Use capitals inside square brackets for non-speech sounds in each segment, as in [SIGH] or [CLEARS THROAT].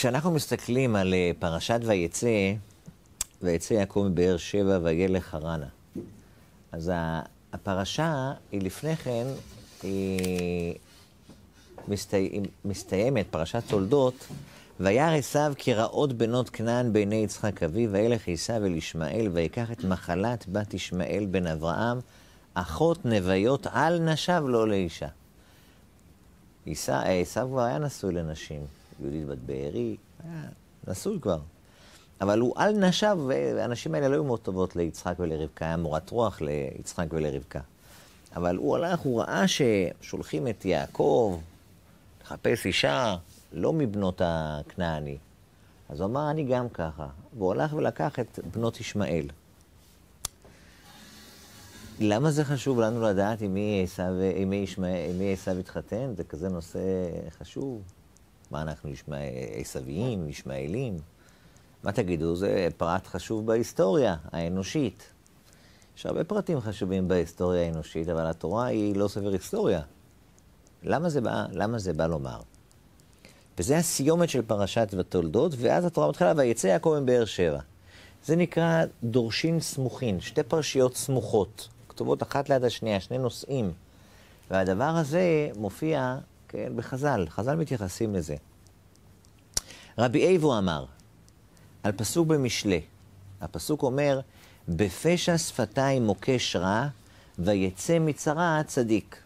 כשאנחנו מסתכלים על אה, פרשת ויצא, ויצא יעקב מבאר שבע וילך חרנה. אז הפרשה היא לפני כן, היא מסתי... מסתיימת, פרשת תולדות, וירא עשיו כרעות בנות כנען בעיני יצחק אביו, וילך עשיו אל ישמעאל, ויקח את מחלת בת ישמעאל בן אברהם, אחות נוויות על נשיו לא לאישה. עשיו כבר היה נשוי לנשים, יהודית בת בארי, היה נשוי כבר. אבל הוא על נשיו, והנשים האלה לא היו מאוד טובות ליצחק ולרבקה, היה מורת רוח ליצחק ולרבקה. אבל הוא הלך, הוא ראה ששולחים את יעקב לחפש אישה, לא מבנות הכנעני. אז הוא אמר, אני גם ככה. והוא הלך ולקח את בנות ישמעאל. למה זה חשוב לנו לדעת מי עם מי עשיו התחתן? זה כזה נושא חשוב. מה אנחנו עשוויים, ישמעאלים? מה תגידו? זה פרט חשוב בהיסטוריה האנושית. יש הרבה פרטים חשובים בהיסטוריה האנושית, אבל התורה היא לא ספר היסטוריה. למה זה בא, למה זה בא לומר? וזה הסיומת של פרשת ותולדות, ואז התורה מתחילה, ויצא יעקב מבאר שבע. זה נקרא דורשין סמוכין, שתי פרשיות סמוכות, כתובות אחת ליד השנייה, שני נושאים. והדבר הזה מופיע, כן, בחז"ל, חז"ל מתייחסים לזה. רבי איבו אמר, על פסוק במשלי, הפסוק אומר, בפשע שפתיים מוקש רע, ויצא מצרה צדיק.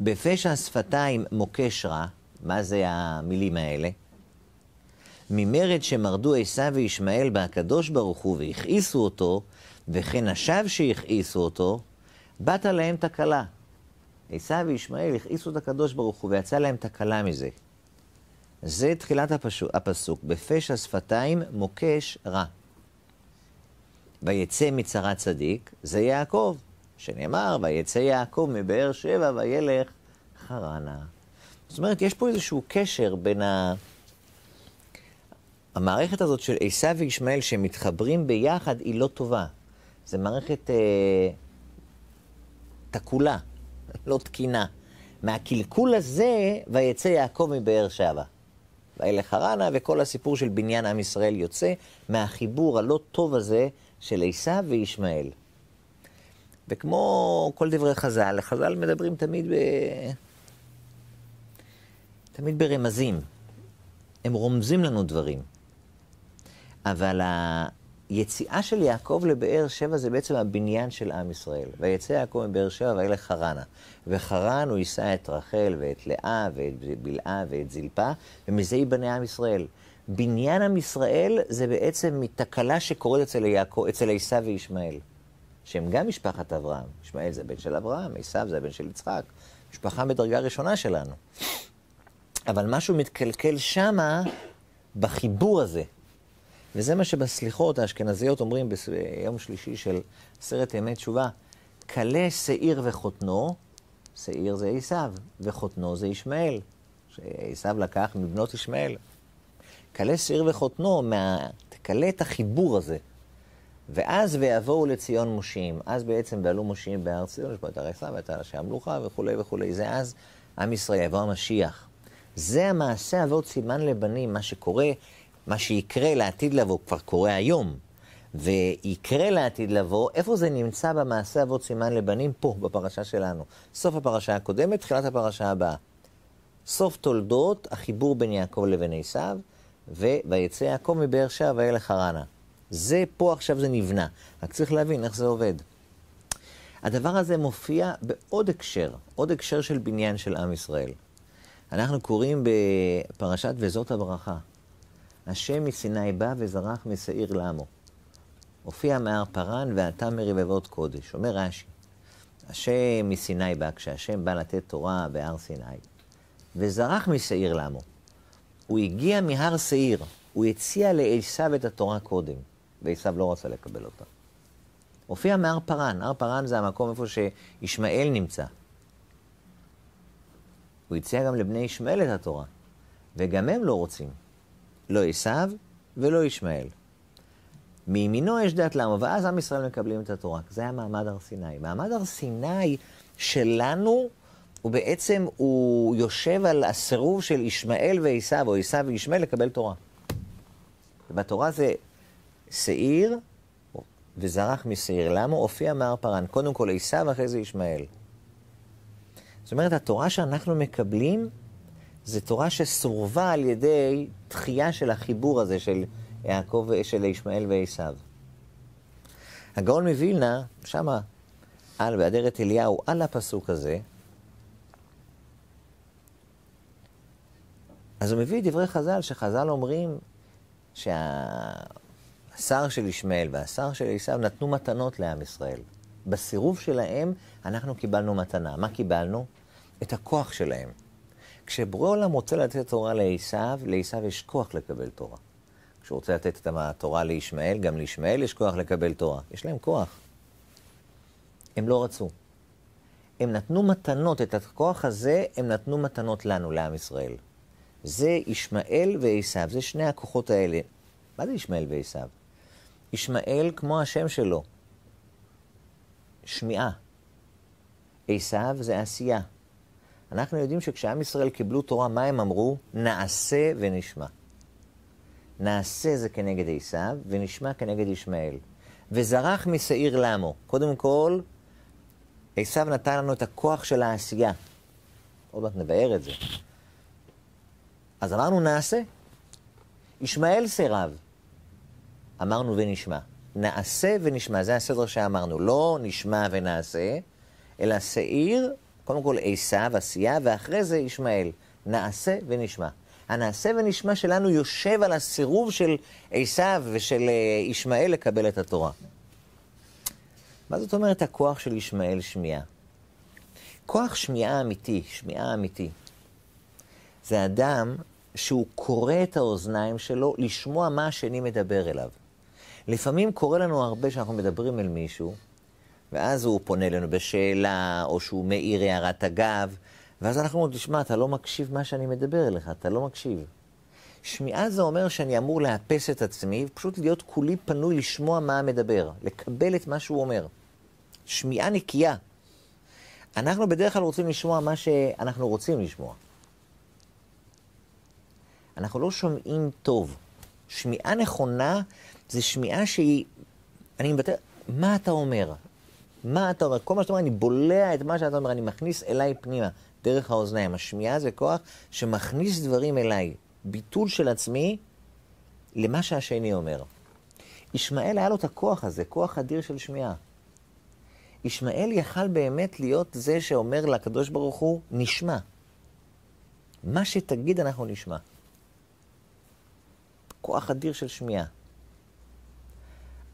בפשע שפתיים מוקש רע, מה זה המילים האלה? ממרד שמרדו עשיו וישמעאל בהקדוש ברוך הוא והכעיסו אותו, וכן השווא שהכעיסו אותו, באת להם תקלה. עשיו וישמעאל הכעיסו את הקדוש ברוך הוא ויצא להם תקלה מזה. זה תחילת הפשוק, הפסוק, בפשע שפתיים מוקש רע. ויצא מצרה צדיק, זה יעקב, שנאמר, ויצא יעקב מבאר שבע וילך חרנה. זאת אומרת, יש פה איזשהו קשר בין ה... המערכת הזאת של עשיו וישמעאל שמתחברים ביחד היא לא טובה. זו מערכת אה, תקולה, לא תקינה. מהקלקול הזה, ויצא יעקב מבאר שבע. וילך חרנה, וכל הסיפור של בניין עם ישראל יוצא מהחיבור הלא טוב הזה של עשיו וישמעאל. וכמו כל דברי חז"ל, חז"ל מדברים תמיד ב... תמיד ברמזים. הם רומזים לנו דברים. אבל היציאה של יעקב לבאר שבע זה בעצם הבניין של עם ישראל. ויצא יעקב מבאר שבע וילך חרנה. וחרן הוא יישא את רחל ואת לאה ואת בלעה ואת זלפה, ומזה ייבנה עם ישראל. בניין עם ישראל זה בעצם מתקלה שקורית אצל יעקב, אצל עשיו וישמעאל. שהם גם משפחת אברהם. ישמעאל זה בן של אברהם, עשיו זה הבן של יצחק. משפחה מדרגה ראשונה שלנו. אבל משהו מתקלקל שמה בחיבור הזה. וזה מה שבסליחות האשכנזיות אומרים ביום שלישי של עשרת ימי תשובה, כלה שעיר וחותנו, שעיר זה עשיו, וחותנו זה ישמעאל, שעשיו לקח מבנות ישמעאל. כלה שעיר וחותנו, מה... תכלה את החיבור הזה. ואז ויבואו לציון מושיעים. אז בעצם ועלו מושיעים בהר ציון, יש בו את הריסה ואת אנשי המלוכה וכולי וכולי. זה אז עם ישראל, יבוא המשיח. זה המעשה אבות סימן לבנים, מה שקורה, מה שיקרה לעתיד לבוא, כבר קורה היום. ויקרה לעתיד לבוא, איפה זה נמצא במעשה אבות סימן לבנים? פה, בפרשה שלנו. סוף הפרשה הקודמת, תחילת הפרשה הבאה. סוף תולדות, החיבור בין יעקב לבין עשיו, ויצא יעקב מבאר שבע וילך חרנה. זה פה עכשיו זה נבנה. רק צריך להבין איך זה עובד. הדבר הזה מופיע בעוד הקשר, עוד הקשר של בניין של עם ישראל. אנחנו קוראים בפרשת וזאת הברכה. השם מסיני בא וזרח משעיר למו. הופיע מהר פרן ועתה מרבבות קודש. אומר רש"י, השם מסיני בא, כשהשם בא לתת תורה בהר סיני, וזרח משעיר למו. הוא הגיע מהר שעיר, הוא הציע לעשו את התורה קודם, ועשו לא רצה לקבל אותה. הופיע מהר פרן, הר פרן זה המקום איפה שישמעאל נמצא. הוא הציע גם לבני ישמעאל את התורה, וגם הם לא רוצים. לא עשיו ולא ישמעאל. מימינו יש דת למה, ואז עם ישראל מקבלים את התורה. זה היה מעמד הר סיני. מעמד הר סיני שלנו ובעצם הוא יושב על הסירוב של ישמעאל ועשיו, או עשיו וישמעאל לקבל תורה. בתורה זה שעיר וזרח משעיר. למה? הופיע מהר פרן. קודם כל עשיו, אחרי זה ישמעאל. זאת אומרת, התורה שאנחנו מקבלים, זה תורה שסורבה על ידי דחייה של החיבור הזה של יעקב, של ישמעאל ועשיו. הגאון מווילנה, שמה, על באדרת אליהו, על הפסוק הזה, אז הוא מביא דברי חז"ל, שחז"ל אומרים שהשר של ישמעאל והשר של עשיו נתנו מתנות לעם ישראל. בסירוב שלהם אנחנו קיבלנו מתנה. מה קיבלנו? את הכוח שלהם. כשבורא עולם רוצה לתת תורה לעשיו, לעשיו יש כוח לקבל תורה. כשהוא רוצה לתת את התורה לישמעאל, גם לישמעאל יש כוח לקבל תורה. יש להם כוח. הם לא רצו. הם נתנו מתנות, את הכוח הזה הם נתנו מתנות לנו, לעם ישראל. זה ישמעאל ועשיו, זה שני הכוחות האלה. מה זה ישמעאל ועשיו? ישמעאל כמו השם שלו, שמיעה. עשיו זה עשייה. אנחנו יודעים שכשעם ישראל קיבלו תורה, מה הם אמרו? נעשה ונשמע. נעשה זה כנגד עשיו, ונשמע כנגד ישמעאל. וזרח משעיר למו. קודם כל, עשיו נתן לנו את הכוח של העשייה. עוד מעט נבהר את זה. אז אמרנו נעשה. ישמעאל סירב. אמרנו ונשמע. נעשה ונשמע, זה הסדר שאמרנו. לא נשמע ונעשה, אלא שעיר, קודם כל עשיו, עשייה, ואחרי זה ישמעאל. נעשה ונשמע. הנעשה ונשמע שלנו יושב על הסירוב של עשיו ושל אה, ישמעאל לקבל את התורה. מה זאת אומרת הכוח של ישמעאל שמיעה? כוח שמיעה אמיתי, שמיעה אמיתי, זה אדם שהוא קורא את האוזניים שלו לשמוע מה השני מדבר אליו. לפעמים קורה לנו הרבה שאנחנו מדברים אל מישהו, ואז הוא פונה אלינו בשאלה, או שהוא מאיר הערת אגב, ואז אנחנו אומרים, תשמע, אתה לא מקשיב מה שאני מדבר אליך, אתה לא מקשיב. שמיעה זה אומר שאני אמור לאפס את עצמי, פשוט להיות כולי פנוי לשמוע מה המדבר, לקבל את מה שהוא אומר. שמיעה נקייה. אנחנו בדרך כלל רוצים לשמוע מה שאנחנו רוצים לשמוע. אנחנו לא שומעים טוב. שמיעה נכונה זה שמיעה שהיא... אני מבטא... מה אתה אומר? מה אתה אומר? כל מה שאתה אומר, אני בולע את מה שאתה אומר, אני מכניס אליי פנימה, דרך האוזניים. השמיעה זה כוח שמכניס דברים אליי. ביטול של עצמי למה שהשני אומר. ישמעאל היה לו את הכוח הזה, כוח אדיר של שמיעה. ישמעאל יכל באמת להיות זה שאומר לקדוש ברוך הוא, נשמע. מה שתגיד אנחנו נשמע. כוח אדיר של שמיעה.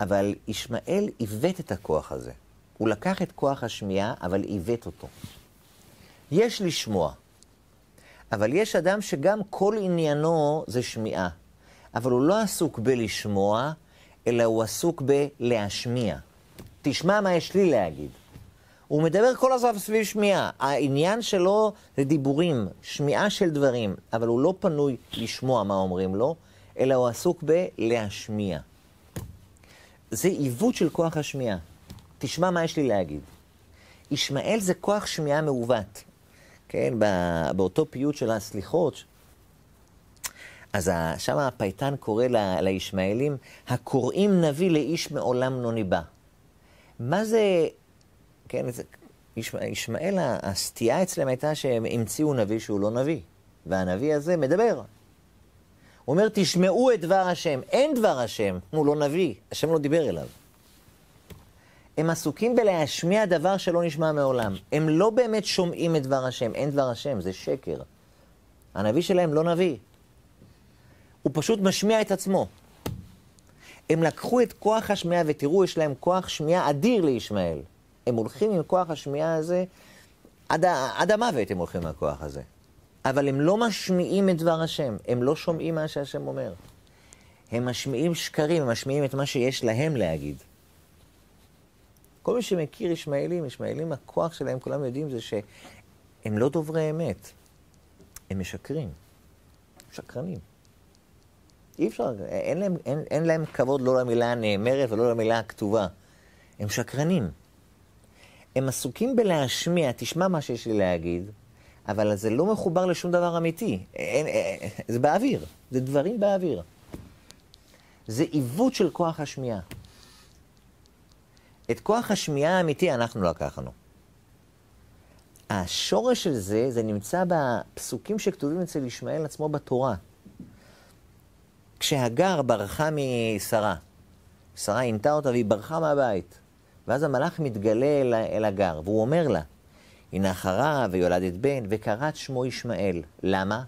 אבל ישמעאל עיוות את הכוח הזה. הוא לקח את כוח השמיעה, אבל עיוות אותו. יש לשמוע, אבל יש אדם שגם כל עניינו זה שמיעה. אבל הוא לא עסוק בלשמוע, אלא הוא עסוק בלהשמיע. תשמע מה יש לי להגיד. הוא מדבר כל הזמן סביב שמיעה. העניין שלו זה דיבורים, שמיעה של דברים, אבל הוא לא פנוי לשמוע מה אומרים לו, אלא הוא עסוק בלהשמיע. זה עיוות של כוח השמיעה. תשמע מה יש לי להגיד. ישמעאל זה כוח שמיעה מעוות. כן, באותו פיוט של הסליחות, אז שם הפייטן קורא לישמעאלים, הקוראים נביא לאיש מעולם לא ניבא. מה זה, כן, ישמעאל, הסטייה אצלם הייתה שהם המציאו נביא שהוא לא נביא, והנביא הזה מדבר. הוא אומר, תשמעו את דבר השם. אין דבר השם, הוא לא נביא, השם לא דיבר אליו. הם עסוקים בלהשמיע דבר שלא נשמע מעולם. הם לא באמת שומעים את דבר השם, אין דבר השם, זה שקר. הנביא שלהם לא נביא. הוא פשוט משמיע את עצמו. הם לקחו את כוח השמיעה, ותראו, יש להם כוח שמיעה אדיר לישמעאל. הם הולכים עם כוח השמיעה הזה, עד, עד המוות הם הולכים עם הכוח הזה. אבל הם לא משמיעים את דבר השם, הם לא שומעים מה שהשם אומר. הם משמיעים שקרים, הם משמיעים את מה שיש להם להגיד. כל מי שמכיר ישמעאלים, ישמעאלים, הכוח שלהם, כולם יודעים, זה שהם לא דוברי אמת. הם משקרים. שקרנים. אי אפשר, אין להם, אין, אין להם כבוד לא למילה הנאמרת ולא למילה הכתובה. הם שקרנים. הם עסוקים בלהשמיע, תשמע מה שיש לי להגיד, אבל זה לא מחובר לשום דבר אמיתי. אין, אין, זה באוויר, זה דברים באוויר. זה עיוות של כוח השמיעה. את כוח השמיעה האמיתי אנחנו לקחנו. השורש של זה, זה נמצא בפסוקים שכתובים אצל ישמעאל עצמו בתורה. כשהגר ברחה משרה, שרה עינתה אותה והיא ברחה מהבית. ואז המלאך מתגלה אל, אל הגר, והוא אומר לה, הנה אחרה ויולדת בן, וקראת שמו ישמעאל. למה?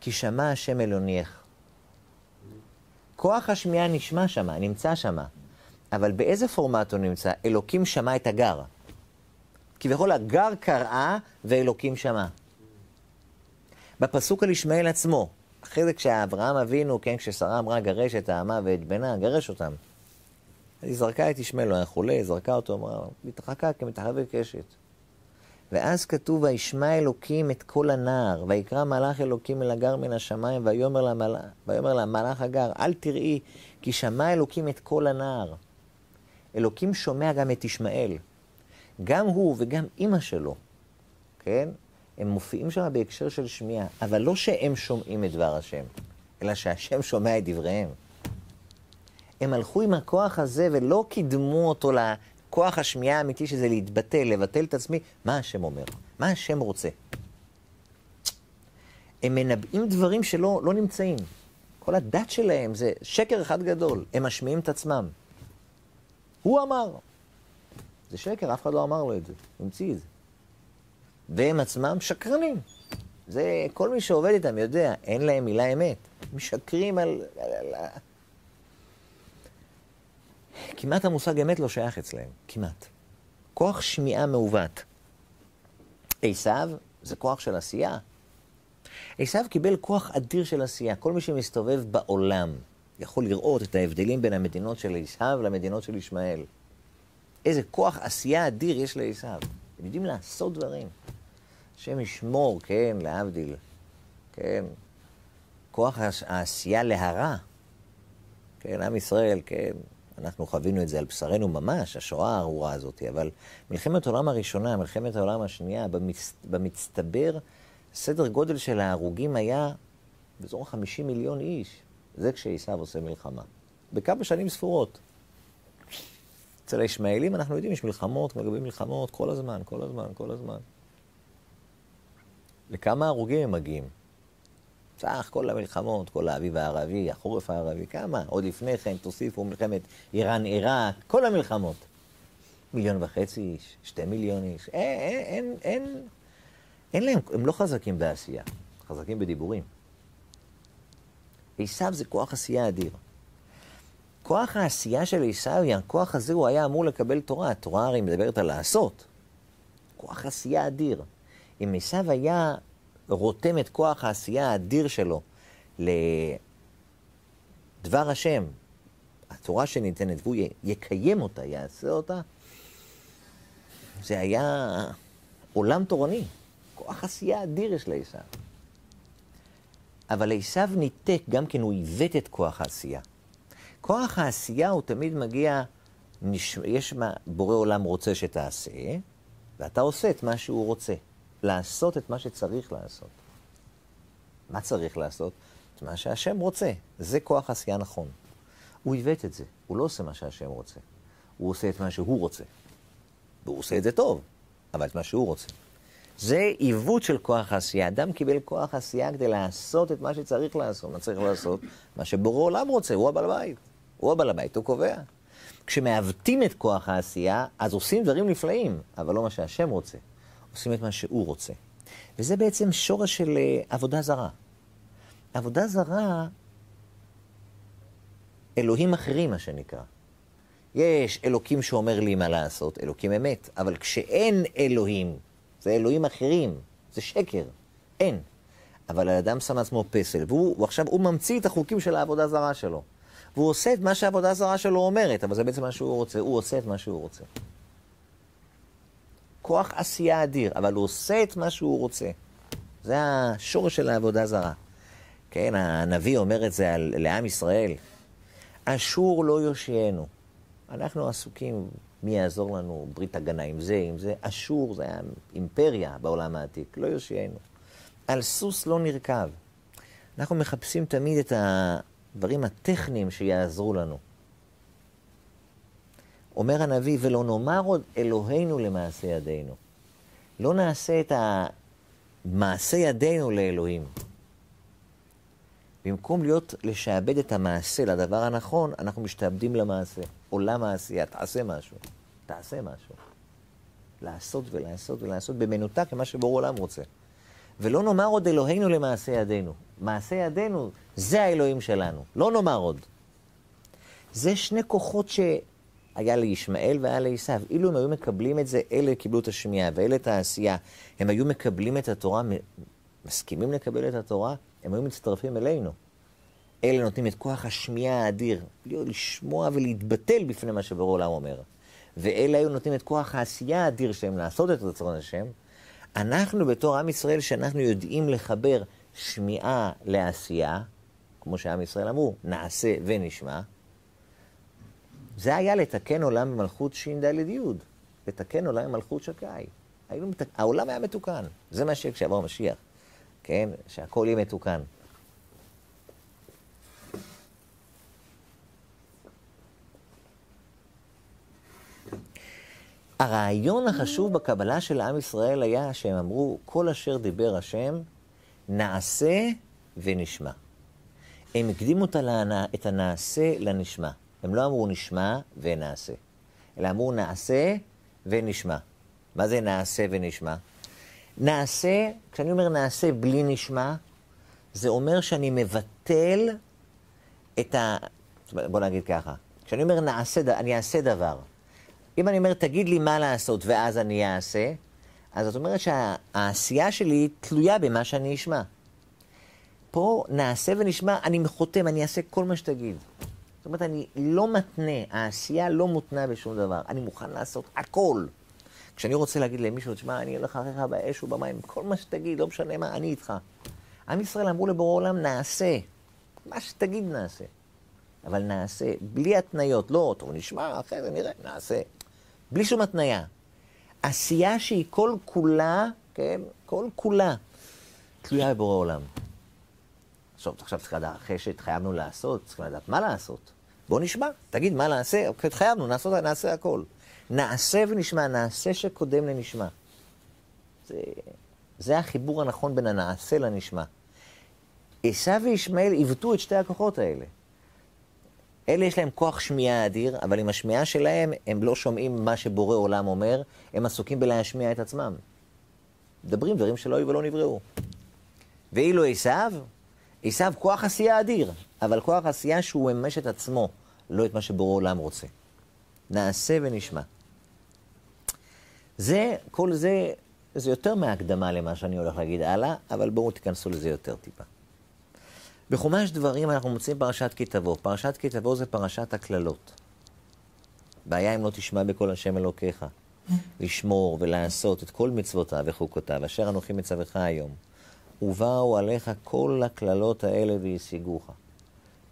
כי שמע השם אלוניך. כוח השמיעה נשמע שמה, נמצא שמה. אבל באיזה פורמט הוא נמצא? אלוקים שמע את הגר. כביכול הגר קראה ואלוקים שמע. בפסוק על ישמעאל עצמו, אחרי זה כשאברהם אבינו, כן, כששרה אמרה גרש את האמה ואת בנה, גרש אותם. אז היא זרקה את ישמעאל, הוא היה חולה, זרקה אותו, אמרה, מתרחקה כמתרחבת קשת. ואז כתוב, וישמע אלוקים את כל הנער, ויקרא מלאך אלוקים אל הגר מן השמיים, ויאמר ויאמר למלאך הגר, אל תראי, כי שמע אלוקים את כל הנער. אלוקים שומע גם את ישמעאל. גם הוא וגם אימא שלו, כן? הם מופיעים שם בהקשר של שמיעה, אבל לא שהם שומעים את דבר השם, אלא שהשם שומע את דבריהם. הם הלכו עם הכוח הזה ולא קידמו אותו לכוח השמיעה האמיתי שזה להתבטל, לבטל את עצמי, מה השם אומר, מה השם רוצה. הם מנבאים דברים שלא לא נמצאים. כל הדת שלהם זה שקר אחד גדול, הם משמיעים את עצמם. הוא אמר. זה שקר, אף אחד לא אמר לו את זה, הוא המציא את זה. והם עצמם שקרנים. זה, כל מי שעובד איתם יודע, אין להם מילה אמת. משקרים על... על, על... כמעט המושג אמת לא שייך אצלהם, כמעט. כוח שמיעה מעוות. עשיו זה כוח של עשייה. עשיו קיבל כוח אדיר של עשייה. כל מי שמסתובב בעולם יכול לראות את ההבדלים בין המדינות של עשיו למדינות של ישמעאל. איזה כוח עשייה אדיר יש לעשיו. הם יודעים לעשות דברים. השם ישמור, כן, להבדיל. כן. כוח העשייה להרע. כן, עם ישראל, כן, אנחנו חווינו את זה על בשרנו ממש, השואה הארורה הזאת, אבל מלחמת העולם הראשונה, מלחמת העולם השנייה, במצ... במצטבר, סדר גודל של ההרוגים היה באזור 50 מיליון איש. זה כשעשיו עושה מלחמה. בכמה שנים ספורות. אצל הישמעאלים אנחנו יודעים, יש מלחמות, לגבי מלחמות, כל הזמן, כל הזמן, כל הזמן. לכמה הרוגים הם מגיעים? סך כל המלחמות, כל האביב הערבי, החורף הערבי, כמה? עוד לפני כן תוסיפו מלחמת איראן-עיראק, כל המלחמות. מיליון וחצי איש, שתי מיליון איש. אין, אין, אין, אין, אין להם, הם לא חזקים בעשייה, חזקים בדיבורים. עשיו זה כוח עשייה אדיר. כוח העשייה של עשיו, הכוח הזה הוא היה אמור לקבל תורה. התורה הרי מדברת על לעשות. כוח עשייה אדיר. אם עשיו היה רותם את כוח העשייה האדיר שלו לדבר השם, התורה שניתנת, והוא יקיים אותה, יעשה אותה, זה היה עולם תורני. כוח עשייה אדיר יש לעשיו. אבל עשיו ניתק, גם כן הוא עיוות את כוח העשייה. כוח העשייה הוא תמיד מגיע, יש מה בורא עולם רוצה שתעשה, ואתה עושה את מה שהוא רוצה. לעשות את מה שצריך לעשות. מה צריך לעשות? את מה שהשם רוצה. זה כוח עשייה נכון. הוא עיוות את זה, הוא לא עושה מה שהשם רוצה. הוא עושה את מה שהוא רוצה. והוא עושה את זה טוב, אבל את מה שהוא רוצה. זה עיוות של כוח העשייה. אדם קיבל כוח עשייה כדי לעשות את מה שצריך לעשות. מה צריך לעשות? מה שבורא עולם רוצה, הוא הבעל בית. הוא הבעל הבית, הוא קובע. כשמעוותים את כוח העשייה, אז עושים דברים נפלאים, אבל לא מה שהשם רוצה. עושים את מה שהוא רוצה. וזה בעצם שורש של uh, עבודה זרה. עבודה זרה, אלוהים אחרים, מה שנקרא. יש אלוקים שאומר לי מה לעשות, אלוקים אמת, אבל כשאין אלוהים, זה אלוהים אחרים, זה שקר, אין. אבל האדם שם לעצמו פסל, והוא עכשיו, הוא ממציא את החוקים של העבודה זרה שלו. והוא עושה את מה שהעבודה זרה שלו אומרת, אבל זה בעצם מה שהוא רוצה, הוא עושה את מה שהוא רוצה. כוח עשייה אדיר, אבל הוא עושה את מה שהוא רוצה. זה השורש של העבודה זרה. כן, הנביא אומר את זה על, לעם ישראל. אשור לא יושיענו. אנחנו עסוקים מי יעזור לנו? ברית הגנה עם זה, עם זה. אשור זה היה אימפריה בעולם העתיק, לא יושיענו. על סוס לא נרכב. אנחנו מחפשים תמיד את הדברים הטכניים שיעזרו לנו. אומר הנביא, ולא נאמר עוד אלוהינו למעשה ידינו. לא נעשה את מעשה ידינו לאלוהים. במקום להיות, לשעבד את המעשה לדבר הנכון, אנחנו משתעבדים למעשה. עולם העשייה, תעשה משהו. תעשה משהו. לעשות ולעשות ולעשות במנותק ממה שבור עולם רוצה. ולא נאמר עוד אלוהינו למעשה ידינו. מעשה ידינו, זה האלוהים שלנו. לא נאמר עוד. זה שני כוחות שהיה לישמעאל והיה לעשו. אילו הם היו מקבלים את זה, אלה קיבלו את השמיעה ואלה את העשייה. הם היו מקבלים את התורה, מסכימים לקבל את התורה, הם היו מצטרפים אלינו. אלה נותנים את כוח השמיעה האדיר, לשמוע ולהתבטל בפני מה שבורא עולם אומר. ואלה היו נותנים את כוח העשייה האדיר שלהם לעשות את רצון השם. אנחנו בתור עם ישראל, שאנחנו יודעים לחבר שמיעה לעשייה, כמו שעם ישראל אמרו, נעשה ונשמע, זה היה לתקן עולם במלכות ש"ד י', לתקן עולם במלכות שקאי. העולם היה מתוקן, זה מה שיהיה כשיבוא המשיח. כן? שהכל יהיה מתוקן. הרעיון החשוב בקבלה של עם ישראל היה שהם אמרו, כל אשר דיבר השם, נעשה ונשמע. הם הקדימו את הנעשה לנשמע. הם לא אמרו נשמע ונעשה, אלא אמרו נעשה ונשמע. מה זה נעשה ונשמע? נעשה, כשאני אומר נעשה בלי נשמע, זה אומר שאני מבטל את ה... בוא נגיד ככה, כשאני אומר נעשה, אני אעשה דבר. אם אני אומר, תגיד לי מה לעשות ואז אני אעשה, אז זאת אומרת שהעשייה שלי תלויה במה שאני אשמע. פה נעשה ונשמע, אני חותם, אני אעשה כל מה שתגיד. זאת אומרת, אני לא מתנה, העשייה לא מותנה בשום דבר. אני מוכן לעשות הכל. כשאני רוצה להגיד למישהו, תשמע, אני הולך אחריך באש ובמים, כל מה שתגיד, לא משנה מה, אני איתך. עם ישראל אמרו לבורא עולם, נעשה. מה שתגיד נעשה. אבל נעשה, בלי התניות. לא, טוב, נשמע, אחרי זה נראה, נעשה. בלי שום התניה. עשייה שהיא כל כולה, כן, כל כולה, תלויה בבורא עולם. עכשיו, עכשיו צריך לדעת, אחרי שהתחייבנו לעשות, צריכים לדעת מה לעשות. בוא נשמע, תגיד מה נעשה, התחייבנו, נעשה, נעשה הכל. נעשה ונשמע, נעשה שקודם לנשמע. זה, זה החיבור הנכון בין הנעשה לנשמע. עשו וישמעאל עיוותו את שתי הכוחות האלה. אלה יש להם כוח שמיעה אדיר, אבל עם השמיעה שלהם הם לא שומעים מה שבורא עולם אומר, הם עסוקים בלהשמיע את עצמם. מדברים דברים שלא היו ולא נבראו. ואילו עשו, עשו כוח עשייה אדיר, אבל כוח עשייה שהוא ממש את עצמו, לא את מה שבורא עולם רוצה. נעשה ונשמע. זה, כל זה, זה יותר מהקדמה למה שאני הולך להגיד הלאה, אבל בואו תיכנסו לזה יותר טיפה. בחומש דברים אנחנו מוצאים פרשת כי תבוא. פרשת כי תבוא זה פרשת הקללות. בעיה אם לא תשמע בקול השם אלוקיך. לשמור ולעשות את כל מצוותיו וחוקותיו, אשר אנוכי מצווך היום. ובאו עליך כל הקללות האלה והשיגוך.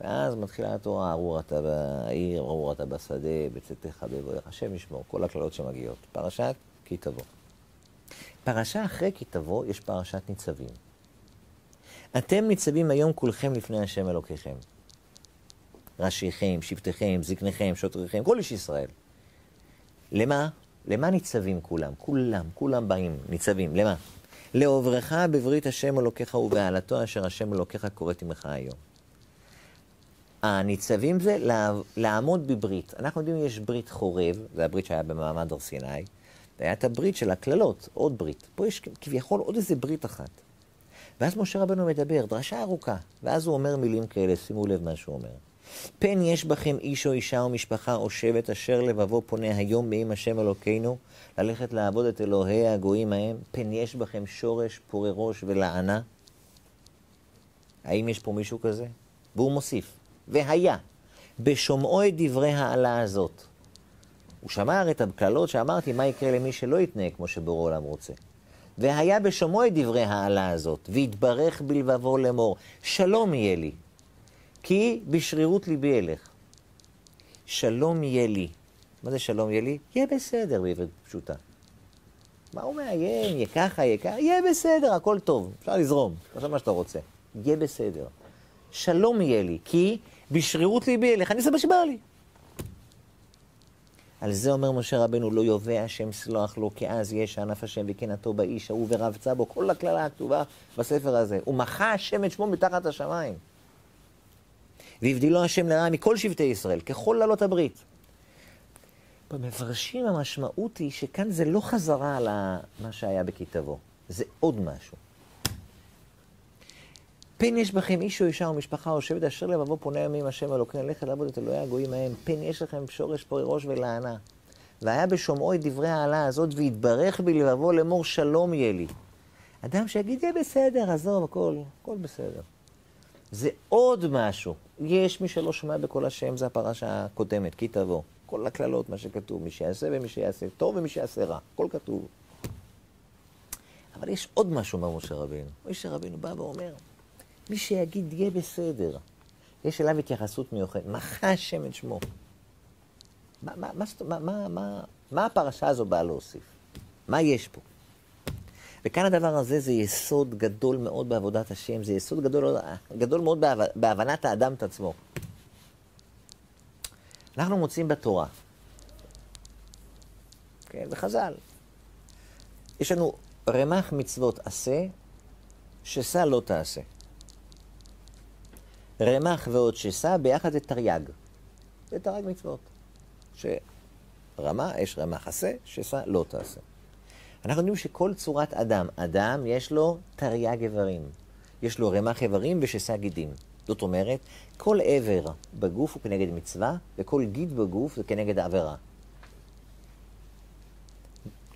ואז מתחילה התורה, ארור אתה בעיר, ארור אתה בשדה, בצאתך בבואך, השם ישמור, כל הקללות שמגיעות. פרשת כי תבוא. פרשה אחרי כי תבוא, יש פרשת ניצבים. אתם ניצבים היום כולכם לפני השם אלוקיכם. ראשיכם, שבטיכם, זקניכם, שוטריכם, כל איש ישראל. למה? למה ניצבים כולם? כולם, כולם באים, ניצבים. למה? לעוברך בברית השם אלוקיך ובעלתו אשר השם אלוקיך קוראת עמך היום. הניצבים זה לעמוד בברית. אנחנו יודעים, יש ברית חורב, זה הברית שהיה במעמד הר סיני, והיה את הברית של הקללות, עוד ברית. פה יש כביכול עוד איזה ברית אחת. ואז משה רבנו מדבר, דרשה ארוכה, ואז הוא אומר מילים כאלה, שימו לב מה שהוא אומר. פן יש בכם איש או אישה או משפחה או שבט אשר לבבו פונה היום מעם השם אלוקינו, ללכת לעבוד את אלוהי הגויים ההם, פן יש בכם שורש, פורה ראש ולענה? האם יש פה מישהו כזה? והוא מוסיף, והיה, בשומעו את דברי העלה הזאת. הוא שמע הרי את הקללות שאמרתי, מה יקרה למי שלא יתנהג כמו שבורא עולם רוצה. והיה בשומעו את דברי העלה הזאת, והתברך בלבבו לאמור, שלום יהיה לי, כי בשרירות ליבי אלך. שלום יהיה לי. מה זה שלום יהיה לי? יהיה בסדר בעברית פשוטה. מה הוא מאיים? יהיה ככה, יהיה ככה, יהיה בסדר, הכל טוב, אפשר לזרום, תעשה מה שאתה רוצה. יהיה בסדר. שלום יהיה לי, כי בשרירות ליבי אליך, אני אעשה מה שבא לי. על זה אומר משה רבנו, לא יובע השם סלוח לו, כי אז יש ענף השם וקנאתו באיש ההוא ורבצה בו, כל הקללה הכתובה בספר הזה. ומחה השם את שמו מתחת השמיים. והבדילו השם לרעה מכל שבטי ישראל, ככל לעלות הברית. במפרשים המשמעות היא שכאן זה לא חזרה על מה שהיה בכתבו, זה עוד משהו. פן יש בכם איש או אישה או משפחה או שבט אשר לבבו פונה ימים השם אלוקינו ללכת לעבוד את אלוהי הגויים ההם. פן יש לכם שורש פורי ראש ולענה. והיה בשומעו את דברי העלה הזאת והתברך בלבבו לאמור שלום יהיה לי. אדם שיגיד, יהיה בסדר, עזוב, הכל, הכל בסדר. זה עוד משהו. יש מי שלא שומע בקול השם, זה הפרשה הקודמת, כי תבוא. כל הקללות, מה שכתוב, מי שיעשה ומי שיעשה טוב ומי שיעשה רע, הכל כתוב. אבל יש עוד משהו, אומר משה רבינו. משה רבינו בא ואומר, מי שיגיד יהיה בסדר, יש אליו התייחסות מיוחדת. מחה השם את שמו. מה, מה, מה, מה, מה, מה הפרשה הזו באה להוסיף? מה יש פה? וכאן הדבר הזה זה יסוד גדול מאוד בעבודת השם, זה יסוד גדול, גדול מאוד בהבנת האדם את עצמו. אנחנו מוצאים בתורה, כן, בחז"ל, יש לנו רמ"ח מצוות עשה, שסה לא תעשה. רמ"ח ועוד שסה ביחד זה תרי"ג. זה תרי"ג מצוות. שרמה, יש רמ"ח עשה, שסה לא תעשה. אנחנו יודעים שכל צורת אדם, אדם יש לו תרי"ג איברים. יש לו רמ"ח איברים ושסה גידים. זאת אומרת, כל עבר בגוף הוא כנגד מצווה, וכל גיד בגוף זה כנגד העבירה.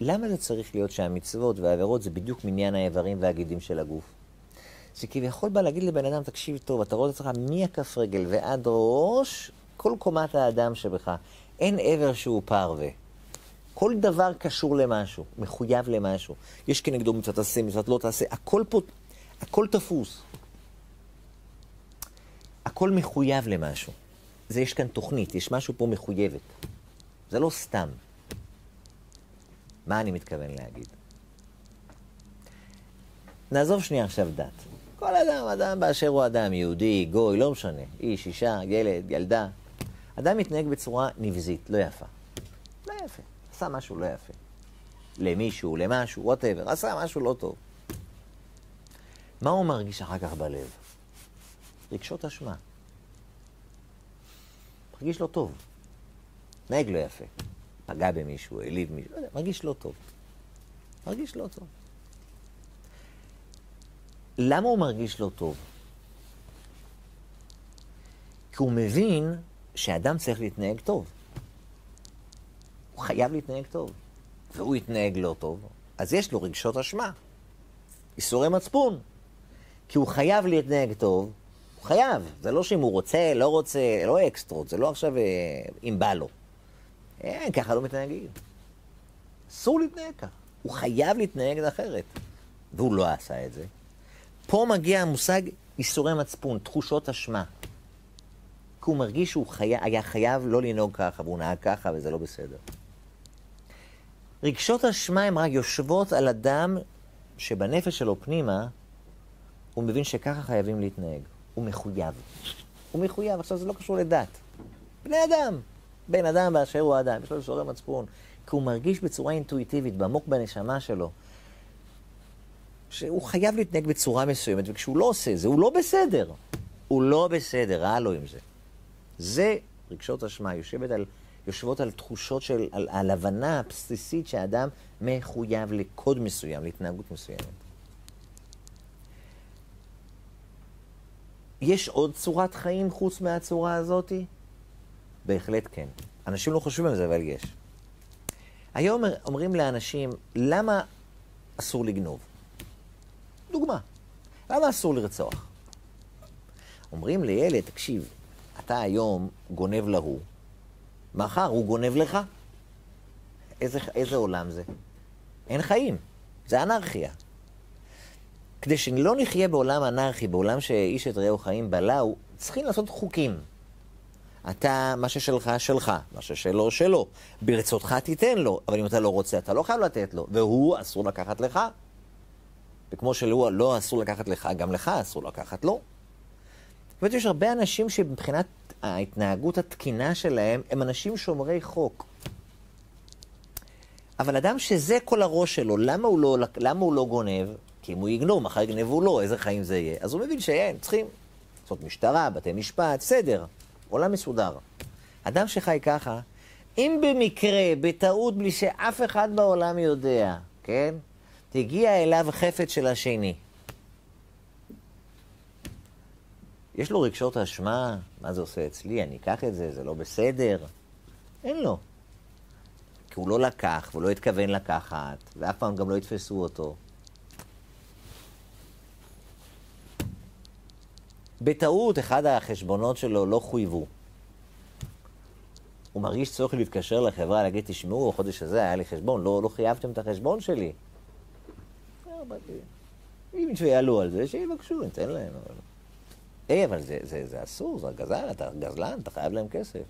למה זה צריך להיות שהמצוות והעבירות זה בדיוק מניין האיברים והגידים של הגוף? זה כביכול בא להגיד לבן אדם, תקשיב טוב, אתה רואה את עצמך מכף רגל ועד ראש, כל קומת האדם שבך. אין עבר שהוא פרווה. כל דבר קשור למשהו, מחויב למשהו. יש כנגדו מצוות תעשה, מצוות לא תעשה, הכל פה, הכל תפוס. הכל מחויב למשהו. זה יש כאן תוכנית, יש משהו פה מחויבת. זה לא סתם. מה אני מתכוון להגיד? נעזוב שנייה עכשיו דת. כל אדם, אדם באשר הוא אדם, יהודי, גוי, לא משנה, איש, אישה, ילד, ילדה. אדם מתנהג בצורה נבזית, לא יפה. לא יפה. עשה משהו לא יפה. למישהו, למשהו, וואטאבר, עשה משהו לא טוב. מה הוא מרגיש אחר כך בלב? רגשות אשמה. מרגיש לא טוב. נהג לא יפה. פגע במישהו, העליב מישהו, לא מרגיש לא טוב. מרגיש לא טוב. למה הוא מרגיש לא טוב? כי הוא מבין שאדם צריך להתנהג טוב. הוא חייב להתנהג טוב. והוא יתנהג לא טוב, אז יש לו רגשות אשמה. איסורי מצפון. כי הוא חייב להתנהג טוב, הוא חייב. זה לא שאם הוא רוצה, לא רוצה, לא אקסטרות, זה לא עכשיו אה, אם בא לו. אין, ככה לא מתנהגים. אסור להתנהג ככה. הוא חייב להתנהג אחרת. והוא לא עשה את זה. פה מגיע המושג איסורי מצפון, תחושות אשמה. כי הוא מרגיש שהוא חי... היה חייב לא לנהוג ככה, והוא נהג ככה, וזה לא בסדר. רגשות אשמה הן רק יושבות על אדם שבנפש שלו פנימה, הוא מבין שככה חייבים להתנהג. הוא מחויב. הוא מחויב. עכשיו, זה לא קשור לדת. בני אדם. בן אדם באשר הוא אדם, יש לו איסורי מצפון. כי הוא מרגיש בצורה אינטואיטיבית, בעמוק בנשמה שלו, שהוא חייב להתנהג בצורה מסוימת, וכשהוא לא עושה זה, הוא לא בסדר. הוא לא בסדר, רע לו עם זה. זה רגשות אשמה, יושבת על, יושבות על תחושות של, על, על הבנה בסיסית שהאדם מחויב לקוד מסוים, להתנהגות מסוימת. יש עוד צורת חיים חוץ מהצורה הזאתי? בהחלט כן. אנשים לא חושבים על זה, אבל יש. היום אומרים לאנשים, למה אסור לגנוב? דוגמה, למה אסור לרצוח? אומרים לילד, תקשיב, אתה היום גונב להוא, מחר הוא גונב לך. איזה, איזה עולם זה? אין חיים, זה אנרכיה. כדי שלא נחיה בעולם אנרכי, בעולם שאיש את רעהו חיים בלאו, צריכים לעשות חוקים. אתה, מה ששלך, שלך, מה ששלו, שלו. ברצותך תיתן לו, אבל אם אתה לא רוצה, אתה לא חייב לתת לו, והוא אסור לקחת לך. וכמו שלו לא אסור לקחת לך, גם לך אסור לקחת לו. זאת אומרת, יש הרבה אנשים שמבחינת ההתנהגות התקינה שלהם, הם אנשים שומרי חוק. אבל אדם שזה כל הראש שלו, למה הוא לא, למה הוא לא גונב? כי אם הוא יגנוב, מחר יגנבו לו, איזה חיים זה יהיה? אז הוא מבין שהם צריכים לעשות משטרה, בתי משפט, סדר, עולם מסודר. אדם שחי ככה, אם במקרה, בטעות, בלי שאף אחד בעולם יודע, כן? תגיע אליו חפץ של השני. יש לו רגשות אשמה, מה זה עושה אצלי, אני אקח את זה, זה לא בסדר. אין לו. כי הוא לא לקח, והוא לא התכוון לקחת, ואף פעם גם לא יתפסו אותו. בטעות, אחד החשבונות שלו לא חויבו. הוא מרגיש צורך להתקשר לחברה, להגיד, תשמעו, החודש הזה היה לי חשבון, לא, לא חייבתם את החשבון שלי. אם יעלו על זה, שיבקשו, ניתן להם. אבל... היי, אבל זה, זה, זה אסור, זה גזל, אתה גזלן, אתה חייב להם כסף.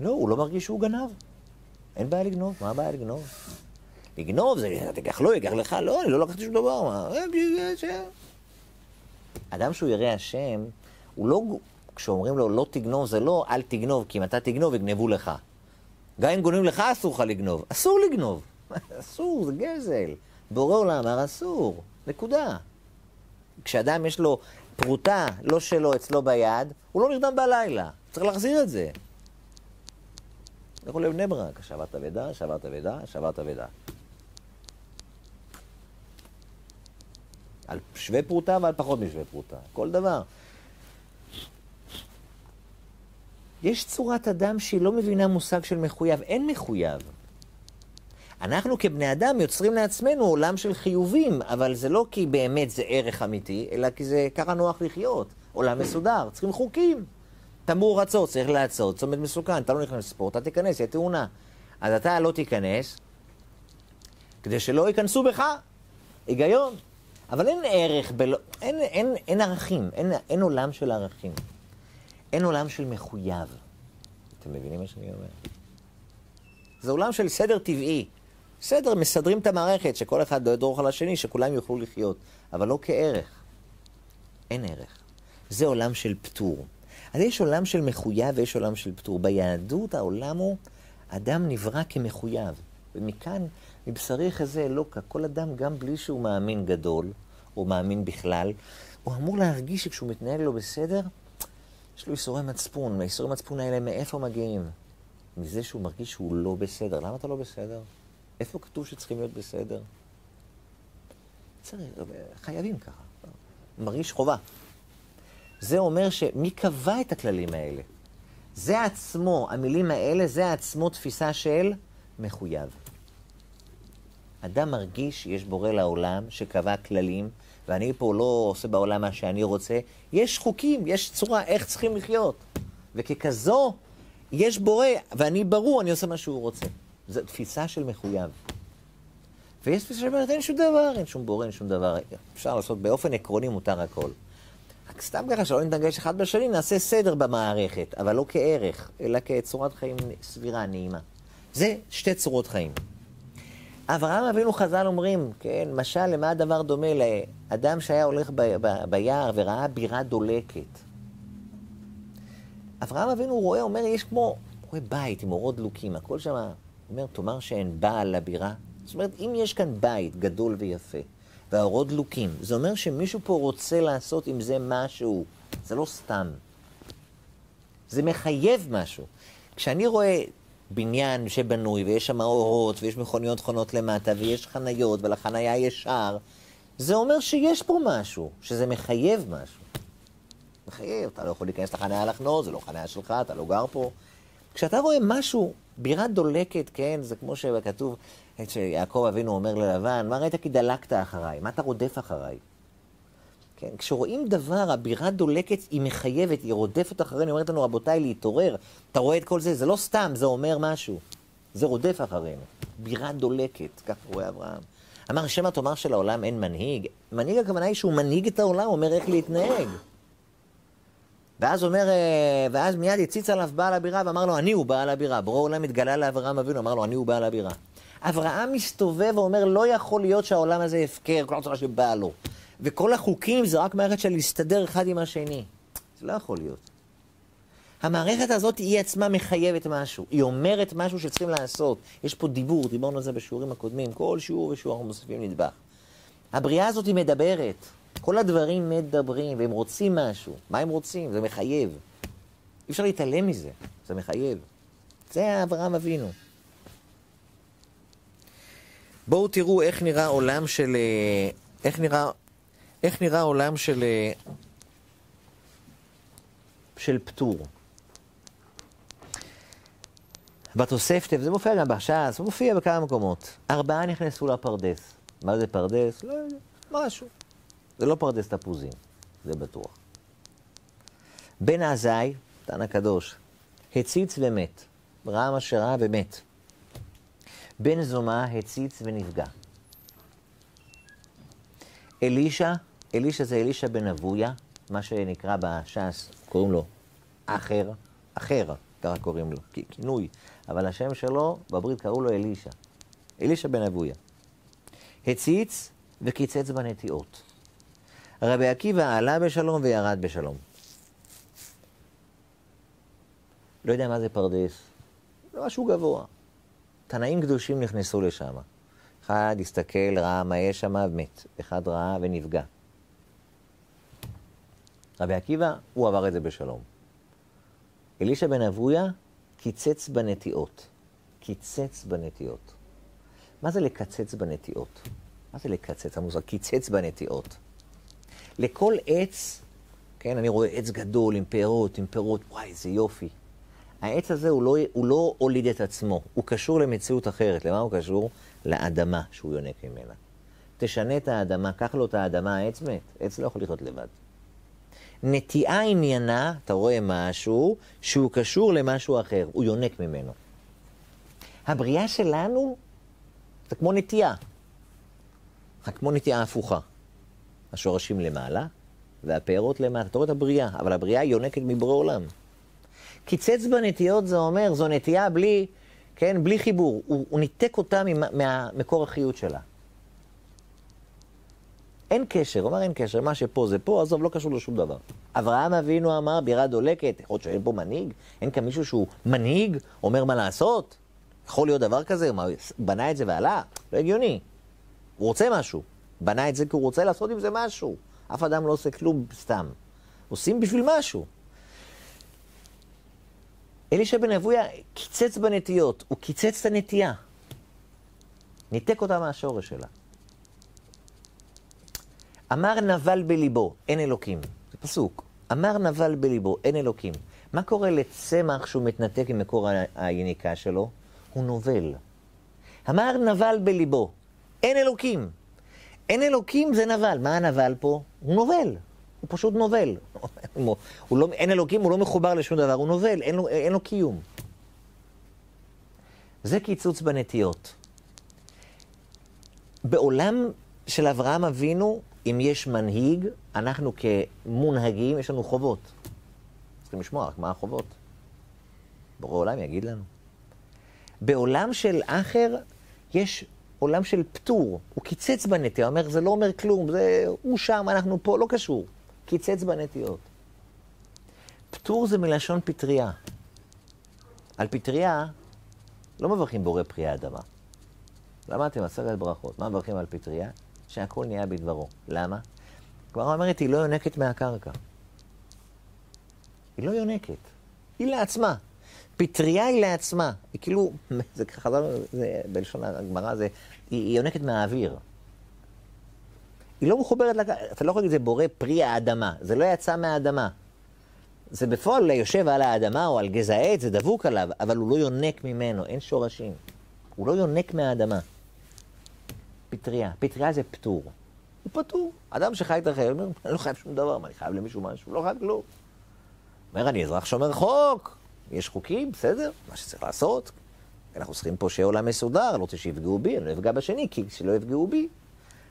לא, הוא לא מרגיש שהוא גנב. אין בעיה לגנוב, מה הבעיה לגנוב? לגנוב זה, תיקח לו, ייקח לך, לא, אני לא לקחתי שום דבר, מה? אדם שהוא ירא השם, הוא לא, כשאומרים לו לא תגנוב, זה לא אל תגנוב, כי אם אתה תגנוב, יגנבו לך. גם אם גונבים לך, אסור לך לגנוב. אסור לגנוב. [LAUGHS] אסור, זה גזל. בורא עולם אמר אסור, נקודה. כשאדם יש לו פרוטה לא שלו אצלו ביד, הוא לא נרדם בלילה, צריך להחזיר את זה. לכו לבני ברק, שברת אבדה, שברת אבדה, שברת אבדה. על שווה פרוטה ועל פחות משווה פרוטה, כל דבר. יש צורת אדם שהיא לא מבינה מושג של מחויב, אין מחויב. אנחנו כבני אדם יוצרים לעצמנו עולם של חיובים, אבל זה לא כי באמת זה ערך אמיתי, אלא כי זה ככה נוח לחיות. עולם מסודר, צריכים חוקים. תמור עצור, צריך לעצור, צומת מסוכן, אתה לא נכנס לספורט, אתה תיכנס, יהיה תאונה. אז אתה לא תיכנס, כדי שלא ייכנסו בך. היגיון. אבל אין ערך, בל... אין, אין, אין ערכים, אין, אין עולם של ערכים. אין עולם של מחויב. אתם מבינים מה שאני אומר? זה עולם של סדר טבעי. בסדר, מסדרים את המערכת, שכל אחד לא ידרוך על השני, שכולם יוכלו לחיות, אבל לא כערך. אין ערך. זה עולם של פטור. אז יש עולם של מחויב ויש עולם של פטור. ביהדות העולם הוא, אדם נברא כמחויב. ומכאן, מבשרי חזה אלוקה, כל אדם, גם בלי שהוא מאמין גדול, או מאמין בכלל, הוא אמור להרגיש שכשהוא מתנהל לא בסדר, יש לו ייסורי מצפון. והייסורי מצפון האלה, מאיפה מגיעים? מזה שהוא מרגיש שהוא לא בסדר. למה אתה לא בסדר? איפה כתוב שצריכים להיות בסדר? צריך, חייבים ככה. מרגיש חובה. זה אומר שמי קבע את הכללים האלה? זה עצמו, המילים האלה, זה עצמו תפיסה של מחויב. אדם מרגיש שיש בורא לעולם שקבע כללים, ואני פה לא עושה בעולם מה שאני רוצה. יש חוקים, יש צורה איך צריכים לחיות. וככזו, יש בורא, ואני ברור, אני עושה מה שהוא רוצה. זו תפיסה של מחויב. ויש תפיסה שאומרת, אין שום דבר, אין שום בורא, אין שום דבר. אפשר לעשות, באופן עקרוני מותר הכל. רק סתם ככה, שלא נתנגש אחד בשני, נעשה סדר במערכת, אבל לא כערך, אלא כצורת חיים סבירה, נעימה. זה שתי צורות חיים. אברהם אבינו חז"ל אומרים, כן, משל למה הדבר דומה לאדם שהיה הולך ב- ב- ביער וראה בירה דולקת. אברהם אבינו רואה, אומר, יש כמו, רואה בית עם אורות דלוקים, הכל שם, אומר, תאמר שאין בעל לבירה. זאת אומרת, אם יש כאן בית גדול ויפה, והאורות דלוקים, זה אומר שמישהו פה רוצה לעשות עם זה משהו. זה לא סתם. זה מחייב משהו. כשאני רואה בניין שבנוי, ויש שם אורות, ויש מכוניות חונות למטה, ויש חניות, ולחניה יש שער, זה אומר שיש פה משהו, שזה מחייב משהו. מחייב, אתה לא יכול להיכנס לחניה לחנות, זה לא חניה שלך, אתה לא גר פה. כשאתה רואה משהו, בירה דולקת, כן, זה כמו שכתוב, שיעקב אבינו אומר ללבן, מה ראית כי דלקת אחריי? מה אתה רודף אחריי? כן, כשרואים דבר, הבירה דולקת, היא מחייבת, היא רודפת אחרינו, היא אומרת לנו, רבותיי, להתעורר. אתה רואה את כל זה? זה לא סתם, זה אומר משהו. זה רודף אחרינו. בירה דולקת, כך רואה אברהם. אמר, שמא תאמר שלעולם אין מנהיג. מנהיג הכוונה היא שהוא מנהיג את העולם, אומר איך להתנהג. ואז אומר, אה, ואז מיד הציץ עליו בעל הבירה ואמר לו, אני הוא בעל הבירה. ברור עולם התגלה לאברהם אבינו, אמר לו, אני הוא בעל הבירה. אברהם מסתובב ואומר, לא יכול להיות שהעולם הזה הפקר, כל הצורה שבאה לו. וכל החוקים זה רק מערכת של להסתדר אחד עם השני. זה לא יכול להיות. המערכת הזאת היא עצמה מחייבת משהו, היא אומרת משהו שצריכים לעשות. יש פה דיבור, דיברנו על זה בשיעורים הקודמים, כל שיעור ושיעור אנחנו מוסיפים נדבך. הבריאה הזאת היא מדברת, כל הדברים מדברים, והם רוצים משהו. מה הם רוצים? זה מחייב. אי אפשר להתעלם מזה, זה מחייב. זה אברהם אבינו. בואו תראו איך נראה עולם של... אה, איך נראה, איך נראה עולם של... אה, של פטור. בתוספתא, וזה מופיע גם בש"ס, זה מופיע בכמה מקומות. ארבעה נכנסו לפרדס. מה זה פרדס? לא יודע, משהו. זה לא פרדס תפוזים, זה בטוח. בן עזאי, תנא קדוש, הציץ ומת. ראה מה שראה ומת. בן זומא הציץ ונפגע. אלישע, אלישע זה אלישע בן אבויה, מה שנקרא בש"ס, קוראים לו אחר, אחר, ככה קוראים לו, כינוי. אבל השם שלו, בברית קראו לו אלישע. אלישע בן אבויה. הציץ וקיצץ בנטיעות. רבי עקיבא עלה בשלום וירד בשלום. לא יודע מה זה פרדס, זה משהו גבוה. תנאים קדושים נכנסו לשם. אחד הסתכל, ראה מה יש שם ומת. אחד ראה ונפגע. רבי עקיבא, הוא עבר את זה בשלום. אלישע בן אבויה קיצץ בנטיעות. קיצץ בנטיעות. מה זה לקצץ בנטיעות? מה זה לקצץ? המושג קיצץ בנטיעות. לכל עץ, כן, אני רואה עץ גדול עם פירות, עם פירות, וואי, איזה יופי. העץ הזה הוא לא, הוא לא הוליד את עצמו, הוא קשור למציאות אחרת. למה הוא קשור? לאדמה שהוא יונק ממנה. תשנה את האדמה, קח לו את האדמה, העץ מת. עץ לא יכול לחיות לבד. נטיעה עניינה, אתה רואה משהו שהוא קשור למשהו אחר, הוא יונק ממנו. הבריאה שלנו זה כמו נטיעה, רק כמו נטיעה הפוכה. השורשים למעלה והפירות למטה. אתה רואה את הבריאה, אבל הבריאה יונקת מבורא עולם. קיצץ בנטיות זה אומר, זו נטייה בלי, כן, בלי חיבור. הוא, הוא ניתק אותה מהמקור החיות שלה. אין קשר, הוא אמר אין קשר, מה שפה זה פה, עזוב, לא קשור לשום דבר. אברהם אבינו אמר, בירה דולקת, יכול להיות שאין פה מנהיג? אין כאן מישהו שהוא מנהיג, אומר מה לעשות? יכול להיות דבר כזה? הוא בנה את זה ועלה? לא הגיוני. הוא רוצה משהו. בנה את זה כי הוא רוצה לעשות עם זה משהו. אף אדם לא עושה כלום סתם. עושים בשביל משהו. אלישע בן אבויה קיצץ בנטיות, הוא קיצץ את הנטייה. ניתק אותה מהשורש שלה. אמר נבל בליבו, אין אלוקים. זה פסוק. אמר נבל בליבו, אין אלוקים. מה קורה לצמח שהוא מתנתק עם מקור היניקה שלו? הוא נובל. אמר נבל בליבו, אין אלוקים. אין אלוקים זה נבל. מה הנבל פה? הוא נובל. הוא פשוט נובל. הוא לא, אין אלוקים, הוא לא מחובר לשום דבר, הוא נובל, אין לו, אין לו קיום. זה קיצוץ בנטיות. בעולם של אברהם אבינו, אם יש מנהיג, אנחנו כמונהגים, יש לנו חובות. צריכים לשמוע רק מה החובות. בורא עולם יגיד לנו. בעולם של אחר, יש עולם של פטור. הוא קיצץ בנטיה, הוא אומר, זה לא אומר כלום, זה, הוא שם, אנחנו פה, לא קשור. קיצץ בנטיות. פטור זה מלשון פטריה. על פטריה לא מברכים בורא פרי האדמה. למדתם עשרת ברכות. מה מברכים על פטריה? שהכל נהיה בדברו. למה? כבר אומרת, היא לא יונקת מהקרקע. היא לא יונקת. היא לעצמה. פטריה היא לעצמה. היא כאילו, [LAUGHS] זה חזר, זה, בלשון הגמרא, זה, היא, היא יונקת מהאוויר. היא לא מחוברת, לק... אתה לא יכול להגיד, זה בורא פרי האדמה. זה לא יצא מהאדמה. זה בפועל יושב על האדמה או על גזע העץ, זה דבוק עליו, אבל הוא לא יונק ממנו, אין שורשים. הוא לא יונק מהאדמה. פטריה. פטריה זה פטור. הוא פטור. אדם שחי את החיים, אומר, אני לא חייב שום דבר, מה, אני חייב למישהו משהו? לא חייב כלום. אומר, אני אזרח שומר חוק, יש חוקים, בסדר, מה שצריך לעשות. אנחנו צריכים פה שיהיה עולם מסודר, לא רוצה שיפגעו בי, אני לא אפגע בשני, כי שלא יפגעו בי.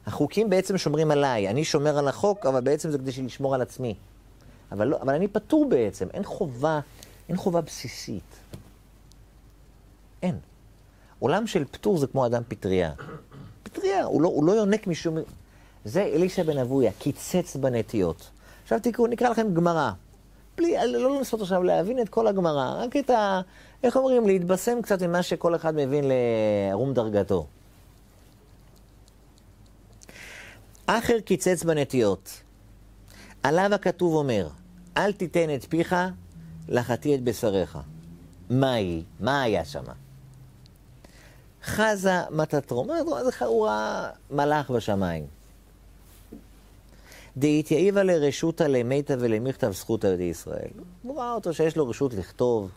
החוקים בעצם שומרים עליי. אני שומר על החוק, אבל בעצם זה כדי לשמור על עצמי. אבל, לא, אבל אני פטור בעצם, אין חובה, אין חובה בסיסית. אין. עולם של פטור זה כמו אדם פטריה. פטריה, הוא לא, הוא לא יונק משום... זה אלישע בן אבויה, קיצץ בנטיות. עכשיו תקראו, נקרא לכם גמרא. בלי, לא לנסות עכשיו להבין את כל הגמרא, רק את ה... איך אומרים? להתבשם קצת ממה שכל אחד מבין לערום דרגתו. אחר קיצץ בנטיות. עליו הכתוב אומר, אל תיתן את פיך, לחתי את בשריך. מה היא? מה היה שמה? חזה מטטרו. מה זה הוא ראה מלאך בשמיים. דהתייעיבה לרשותא למיתא ולמכתב זכותא ידי ישראל. הוא ראה אותו שיש לו רשות לכתוב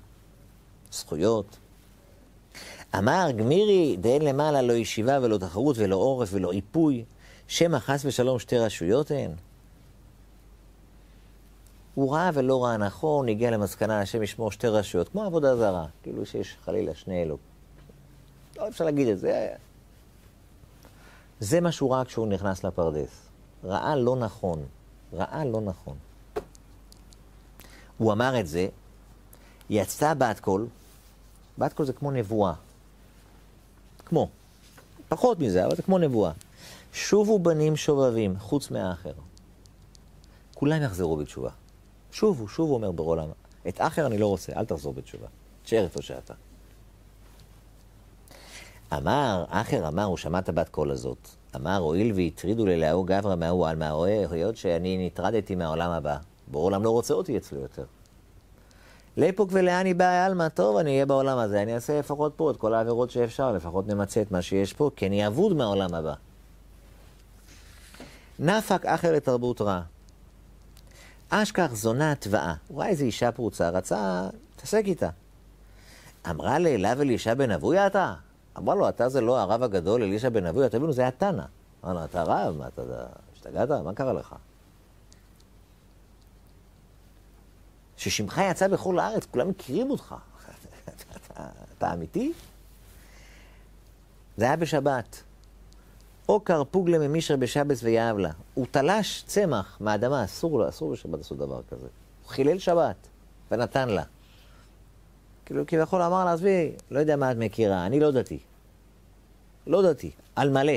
זכויות. אמר גמירי דאין למעלה לא ישיבה ולא תחרות ולא עורף ולא איפוי, שמא חס ושלום שתי רשויות הן. הוא ראה ולא ראה נכון, הגיע למסקנה השם ישמור שתי רשויות, כמו עבודה זרה, כאילו שיש חלילה שני אלוק. לא אפשר להגיד את זה. זה מה שהוא ראה כשהוא נכנס לפרדס. ראה לא נכון. ראה לא נכון. הוא אמר את זה, יצא בת קול, בת קול זה כמו נבואה. כמו. פחות מזה, אבל זה כמו נבואה. שובו בנים שובבים, חוץ מהאחר. כולם יחזרו בתשובה. שובו, שובו אומר ברולם. את אחר אני לא רוצה, אל תחזור בתשובה. תשאר איפה שאתה. אמר, אחר אמר, הוא שמע את הבת קול הזאת. אמר, הואיל והטרידו ללאו גברא מההוא על מהרואה, היות שאני נטרדתי מהעולם הבא. ברור עולם לא רוצה אותי אצלו יותר. לאפוק ולאני באה עלמא, טוב, אני אהיה בעולם הזה, אני אעשה לפחות פה את כל העבירות שאפשר, לפחות נמצה את מה שיש פה, כי אני אבוד מהעולם הבא. נפק אחר לתרבות רע. אשכח זונה תבעה. הוא ראה איזו אישה פרוצה, רצה, תעסק איתה. אמרה לאליו אלישע בן אבויה אתה? אמר לו, אתה זה לא הרב הגדול, אלישע בן אבויה, תבינו, זה היה תנא. אמר לו, אתה רב? מה, אתה השתגעת? מה קרה לך? ששמך יצא בכל הארץ, כולם מכירים אותך. [LAUGHS] אתה אמיתי? זה היה בשבת. או קרפוגלה ממישר בשבס ויאהב לה. הוא תלש צמח מהאדמה, אסור לו, אסור בשבת לעשות דבר כזה. הוא חילל שבת ונתן לה. כאילו כביכול אמר לה, עזבי, לא יודע מה את מכירה, אני לא דתי. לא דתי, על מלא.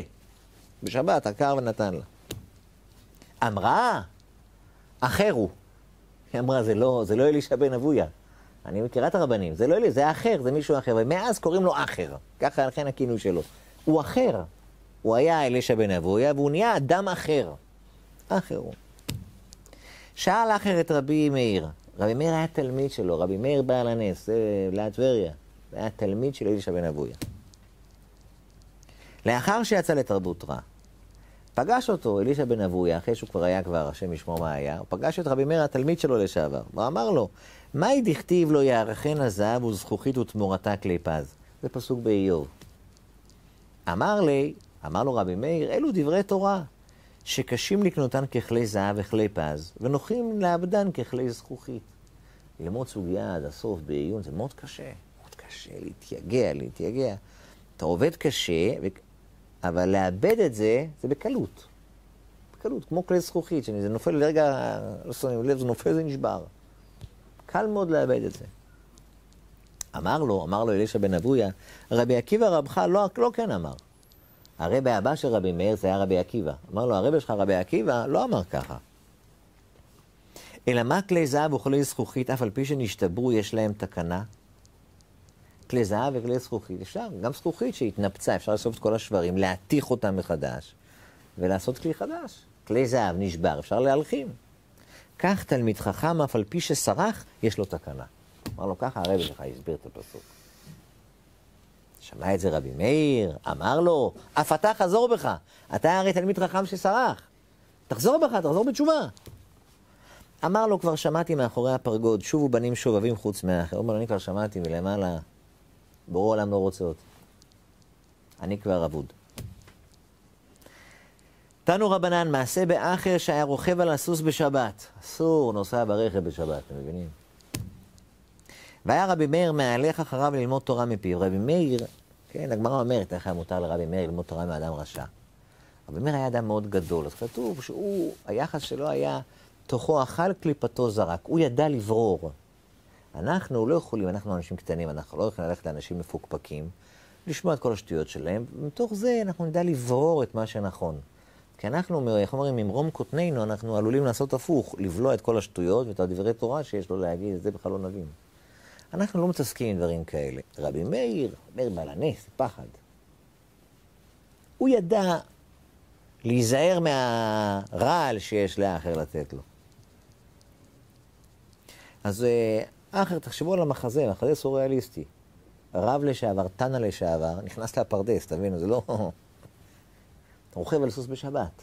בשבת עקר ונתן לה. אמרה, אחר הוא. היא אמרה, זה לא, זה לא אלישע בן אבויה. אני מכירה את הרבנים, זה לא אלי, זה אחר, זה מישהו אחר, ומאז קוראים לו אחר. ככה לכן הכינוי שלו. הוא אחר. הוא היה אלישע בן אבויה, והוא נהיה אדם אחר. אחר הוא. שאל אחר את רבי מאיר. רבי מאיר היה תלמיד שלו, רבי מאיר בעל הנס, זה ליד טבריה. היה תלמיד של אלישע בן אבויה. לאחר שיצא לתרבות רע, פגש אותו אלישע בן אבויה, אחרי שהוא כבר היה כבר, השם ישמור מה היה, הוא פגש את רבי מאיר, התלמיד שלו לשעבר. הוא אמר לו, מהי דכתיב לו יערכן הזהב וזכוכית ותמורתה כלי פז? זה פסוק באיוב. אמר לי, אמר לו רבי מאיר, אלו דברי תורה, שקשים לקנותן ככלי זהב וכלי פז, ונוחים לעבדן ככלי זכוכית. ללמוד סוגיה עד הסוף בעיון זה מאוד קשה, מאוד קשה להתייגע, להתייגע. אתה עובד קשה, אבל לאבד את זה, זה בקלות. בקלות, כמו כלי זכוכית, שזה נופל לרגע, לא שמים לב, זה נופל, זה נשבר. קל מאוד לאבד את זה. אמר לו, אמר לו אלישע בן אבויה, רבי עקיבא רבך לא, לא כן אמר. הרבי הבא של רבי מאיר זה היה רבי עקיבא. אמר לו, הרבי שלך רבי עקיבא לא אמר ככה. אלא מה כלי זהב וכלי זכוכית, אף על פי שנשתברו, יש להם תקנה? כלי זהב וכלי זכוכית, אפשר, גם זכוכית שהתנפצה, אפשר לאסוף את כל השברים, להתיך אותם מחדש, ולעשות כלי חדש. כלי זהב נשבר, אפשר להלחים. כך תלמיד חכם, אף על פי שסרח, יש לו תקנה. אמר לו, ככה הרבי שלך הסביר את הפסוק. שמע את זה רבי מאיר, אמר לו, אף אתה חזור בך. אתה הרי תלמיד חכם שסרח. תחזור בך, תחזור בתשובה. אמר לו, כבר שמעתי מאחורי הפרגוד, שובו בנים שובבים חוץ מהאחר. הוא אומר, אני כבר שמעתי מלמעלה, ברור העולם לא רוצה אותי. אני כבר אבוד. תנו רבנן, מעשה באחר שהיה רוכב על הסוס בשבת. אסור נוסע ברכב בשבת, אתם מבינים? והיה רבי מאיר מהלך אחריו ללמוד תורה מפיו. רבי מאיר, כן, הגמרא אומרת איך היה מותר לרבי מאיר ללמוד תורה מאדם רשע. רבי מאיר היה אדם מאוד גדול, אז כתוב שהוא, היחס שלו היה תוכו אכל קליפתו זרק. הוא ידע לברור. אנחנו לא יכולים, אנחנו אנשים קטנים, אנחנו לא יכולים ללכת לאנשים מפוקפקים, לשמוע את כל השטויות שלהם, ומתוך זה אנחנו נדע לברור את מה שנכון. כי אנחנו, איך אומרים, ממרום קוטנינו, אנחנו עלולים לעשות הפוך, לבלוע את כל השטויות ואת הדברי תורה שיש לו להגיד, את זה בכלל לא נבין. אנחנו לא מתעסקים עם דברים כאלה. רבי מאיר, מאיר בעל הנס, פחד. הוא ידע להיזהר מהרעל שיש לאחר לתת לו. אז אה, אחר, תחשבו על המחזה, מחזה סוריאליסטי. רב לשעבר, תנא לשעבר, נכנס לפרדס, תבינו, זה לא... אתה רוכב על סוס בשבת.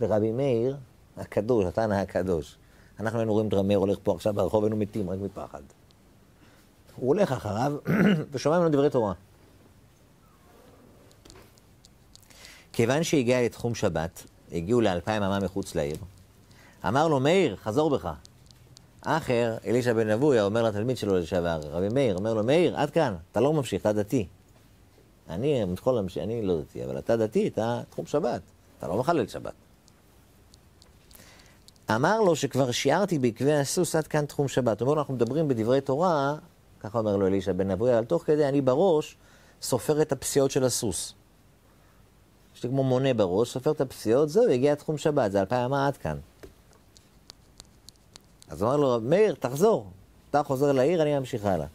ורבי מאיר, הקדוש, התנא הקדוש, אנחנו היינו רואים דרמר הולך פה עכשיו ברחוב, היינו מתים רק מפחד. הוא הולך אחריו [CLEARS THROAT] ושומע ממנו דברי תורה. כיוון שהגיע לתחום שבת, הגיעו לאלפיים אמה מחוץ לעיר, אמר לו, מאיר, חזור בך. אחר, אלישע בן אבויה, אומר לתלמיד שלו לשעבר, רבי מאיר, אומר לו, מאיר, עד כאן, אתה לא ממשיך, אתה דתי. אני, אני לא דתי, אבל אתה דתי, אתה תחום שבת, אתה לא מחלל שבת. אמר לו שכבר שיערתי בעקבי הסוס עד כאן תחום שבת. הוא אומר אנחנו מדברים בדברי תורה, ככה אומר לו אלישע בן אבויה, אבל תוך כדי אני בראש סופר את הפסיעות של הסוס. יש לי כמו מונה בראש, סופר את הפסיעות, זהו, הגיע תחום שבת, זה אלפיים אמה עד כאן. אז אמר לו, מאיר, תחזור. אתה חוזר לעיר, אני ממשיך הלאה.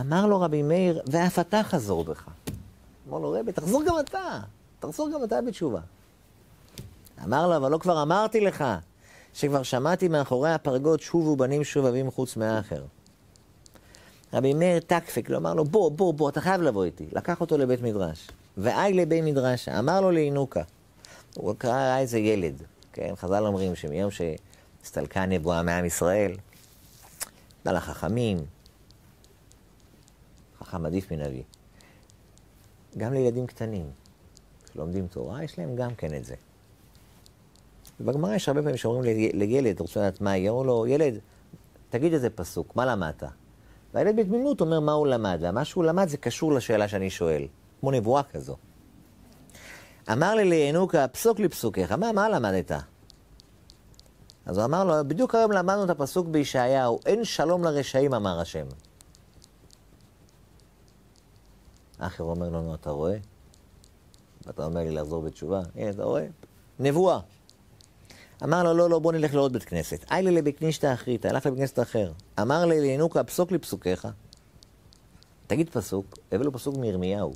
אמר לו רבי מאיר, ואף אתה חזור בך. אמר לו, רבי, תחזור גם אתה. תחזור גם אתה בתשובה. אמר לו, אבל לא כבר אמרתי לך, שכבר שמעתי מאחורי הפרגות שובו בנים שובבים חוץ מאחר. רבי מאיר תקפק, לא אמר לו, בוא, בוא, בוא, אתה חייב לבוא איתי. לקח אותו לבית מדרש. ואי לבית מדרש, אמר לו לאינוקה. הוא קרא איזה ילד, כן? חז"ל אומרים שמיום שהסתלקה הנבואה מעם ישראל, נתנה לחכמים, חכם עדיף מנביא. גם לילדים קטנים שלומדים תורה, יש להם גם כן את זה. ובגמרא יש הרבה פעמים שאומרים לילד, רוצה לדעת מה יהיה, אומרים לו, ילד, תגיד איזה פסוק, מה למדת? והילד בתמימות אומר מה הוא למד, ומה שהוא למד זה קשור לשאלה שאני שואל, כמו נבואה כזו. אמר לי לינוקה, פסוק לי פסוקיך, מה, מה למדת? אז הוא אמר לו, בדיוק היום למדנו את הפסוק בישעיהו, אין שלום לרשעים, אמר השם. אחר אומר לנו, אתה רואה? ואתה אומר לי לחזור בתשובה, הנה, אתה רואה? נבואה. אמר לו, לא, לא, בוא נלך לעוד בית כנסת. איילה לבית כנישתא אחריתא, הלך לבית כנסת אחר. אמר לי, לינוקה, פסוק לי פסוקיך. תגיד פסוק, הביא לו פסוק מירמיהו.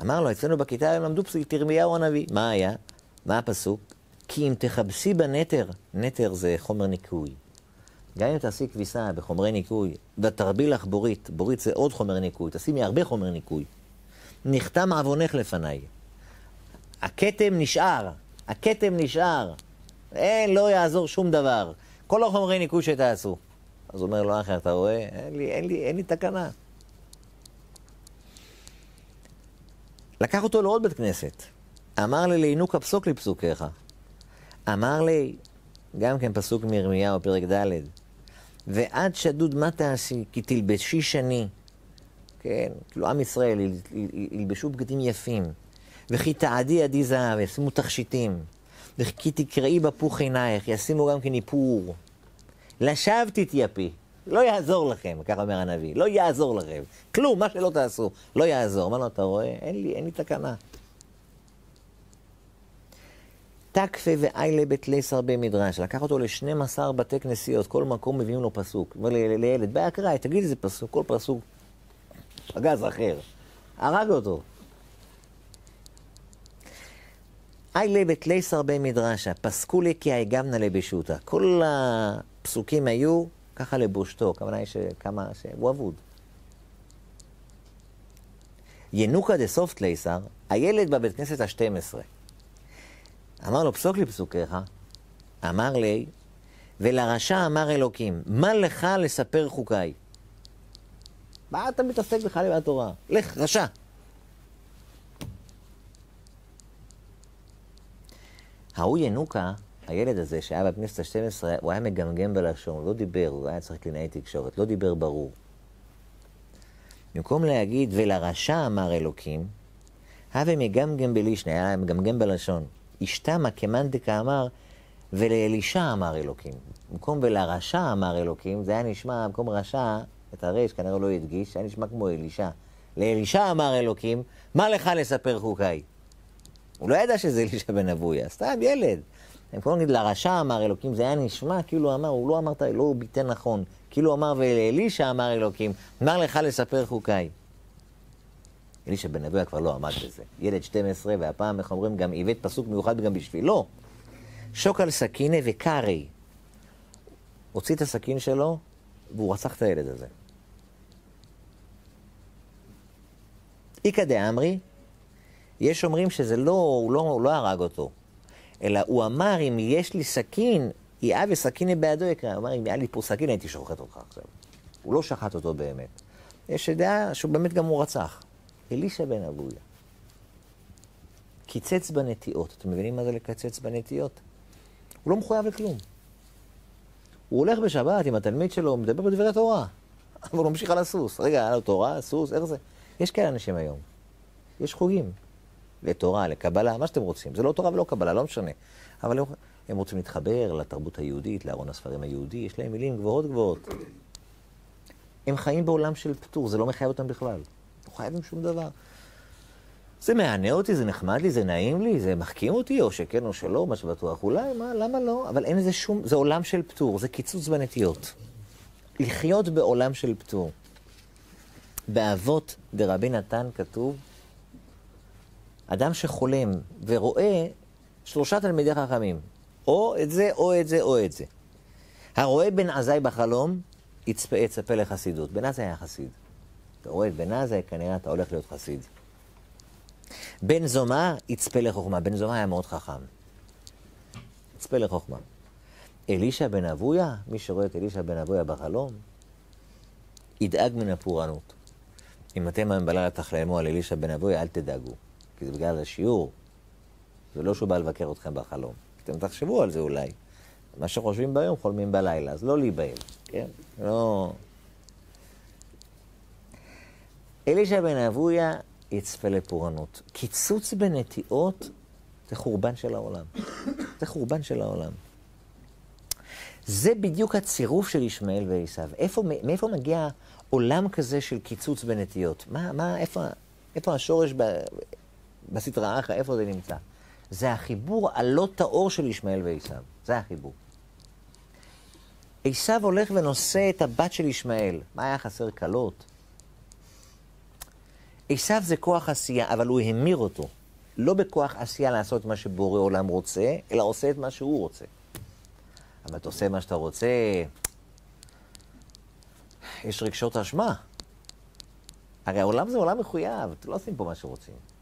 אמר לו, אצלנו בכיתה הם למדו פסוק ירמיהו הנביא. מה היה? מה הפסוק? כי אם תכבסי בנטר, נטר זה חומר ניקוי. גם אם תעשי כביסה בחומרי ניקוי, ותרבי לך בורית, בורית זה עוד חומר ניקוי, תשימי הרבה חומר ניקוי. נחתם עוונך לפניי. הכתם נשאר, הכתם נשאר. אין, לא יעזור שום דבר. כל החומרי ניקוי שתעשו. אז אומר לו אחר, אתה רואה? אין לי, אין לי, אין לי תקנה. לקח אותו לעוד בית כנסת. אמר לי, לינוק הפסוק לי פסוקיך. אמר לי, גם כן פסוק מירמיהו, פרק ד', ועד שדוד מה תעשי? כי תלבשי שני. כן, כאילו עם ישראל ילבשו בגדים יפים. וכי תעדי עדי זהב, ישימו תכשיטים. וכי תקראי בפוך עינייך, ישימו גם כן איפור. לשווא תתייפי. לא יעזור לכם, כך אומר הנביא, לא יעזור לכם. כלום, מה שלא תעשו, לא יעזור. מה לא, אתה רואה? אין לי, אין לי תקנה. תקפה ואיילה בית ליסר במדרש, לקח אותו ל-12 בתי כנסיות, כל מקום מביאים לו פסוק. אומר לילד, באקראי, תגיד איזה פסוק, כל פסוק פגז אחר. הרג אותו. איילה בית ליסר במדרשה, פסקו לי כי היגמנה לבשותה. כל הפסוקים היו ככה לבושתו, הכוונה היא שכמה, שהוא אבוד. ינוקה דה סופט ליסר, הילד בבית כנסת ה-12. אמר לו, פסוק לי פסוקיך. אמר לי, ולרשע אמר אלוקים, מה לך לספר חוקיי? מה אתה מתעסק בכלל עם התורה? לך, רשע. ההוא ינוקה, הילד הזה שהיה בכנסת ה-12, הוא היה מגמגם בלשון, לא דיבר, הוא היה צריך קלינאי תקשורת, לא דיבר ברור. במקום להגיד, ולרשע אמר אלוקים, הווה מגמגם בלישנה, היה מגמגם בלשון. אשתמה כמאן דקאמר, ולאלישע אמר אלוקים. במקום ולרשע אמר אלוקים, זה היה נשמע, במקום רשע, את הרש כנראה לא הדגיש, היה נשמע כמו אלישע. לאלישע אמר אלוקים, מה לך לספר חוקיי? הוא לא ידע שזה אלישע בן אבויה, סתם ילד. אני יכול להגיד, לרשע אמר אלוקים, זה היה נשמע כאילו אמר, הוא לא אמר, לא הוא ביטא נכון. כאילו אמר, ולאלישע אמר אלוקים, אמר לך לספר חוקיי. אלישע בן אבויה כבר לא עמד בזה. ילד 12, והפעם, איך אומרים, גם עיוות פסוק מיוחד גם בשבילו. שוק על סכינה וקרי. הוציא את הסכין שלו, והוא רצח את הילד הזה. איכא דאמרי, יש אומרים שזה לא, הוא לא, הוא לא הרג אותו, אלא הוא אמר, אם יש לי סכין, יאה וסכיני בעדו יקרא. הוא אמר, אם היה לי פה סכין, הייתי שוחט אותך עכשיו. הוא לא שחט אותו באמת. יש דעה שהוא באמת גם הוא רצח. אלישע בן אבויה. קיצץ בנטיעות. אתם מבינים מה זה לקצץ בנטיעות? הוא לא מחויב לכלום. הוא הולך בשבת עם התלמיד שלו, הוא מדבר בדברי תורה, אבל הוא ממשיך על הסוס. רגע, היה לו תורה, סוס, איך זה? יש כאלה אנשים היום. יש חוגים. לתורה, לקבלה, מה שאתם רוצים. זה לא תורה ולא קבלה, לא משנה. אבל הם, הם רוצים להתחבר לתרבות היהודית, לארון הספרים היהודי, יש להם מילים גבוהות גבוהות. הם חיים בעולם של פטור, זה לא מחייב אותם בכלל. לא חייבים שום דבר. זה מענה אותי, זה נחמד לי, זה נעים לי, זה מחכים אותי, או שכן או שלא, מה שבטוח. אולי, מה, למה לא? אבל אין לזה שום, זה עולם של פטור, זה קיצוץ בנטיות. לחיות בעולם של פטור. באבות דרבי נתן כתוב, אדם שחולם ורואה שלושה תלמידי חכמים, או את זה, או את זה, או את זה. הרואה בן עזאי בחלום, יצפה, יצפה לחסידות. בן עזאי היה חסיד. אתה רואה את בן עזאי, כנראה אתה הולך להיות חסיד. בן זומא, יצפה לחוכמה. בן זומא היה מאוד חכם. יצפה לחוכמה. אלישע בן אבויה, מי שרואה את אלישע בן אבויה בחלום, ידאג מן הפורענות. אם אתם היום בלילה תחלמו על אלישע בן אבויה, אל תדאגו. כי זה בגלל השיעור. זה לא שהוא בא לבקר אתכם בחלום. אתם תחשבו על זה אולי. מה שחושבים ביום חולמים בלילה, אז לא להיבהל, כן? לא... אלישע בן אבויה יצפה לפורענות. קיצוץ בנטיעות זה חורבן של העולם. זה חורבן של העולם. זה בדיוק הצירוף של ישמעאל ועשיו. מאיפה מגיע עולם כזה של קיצוץ בנטיות? מה, מה, איפה, איפה השורש ב, בסדרה אחת, איפה זה נמצא? זה החיבור הלא טהור של ישמעאל ועשיו. זה החיבור. עשיו הולך ונושא את הבת של ישמעאל. מה היה חסר? כלות. עשיו זה כוח עשייה, אבל הוא המיר אותו. לא בכוח עשייה לעשות מה שבורא עולם רוצה, אלא עושה את מה שהוא רוצה. אבל אתה עושה מה שאתה רוצה, יש רגשות אשמה. הרי העולם זה עולם מחויב, אתם לא עושים פה מה שרוצים.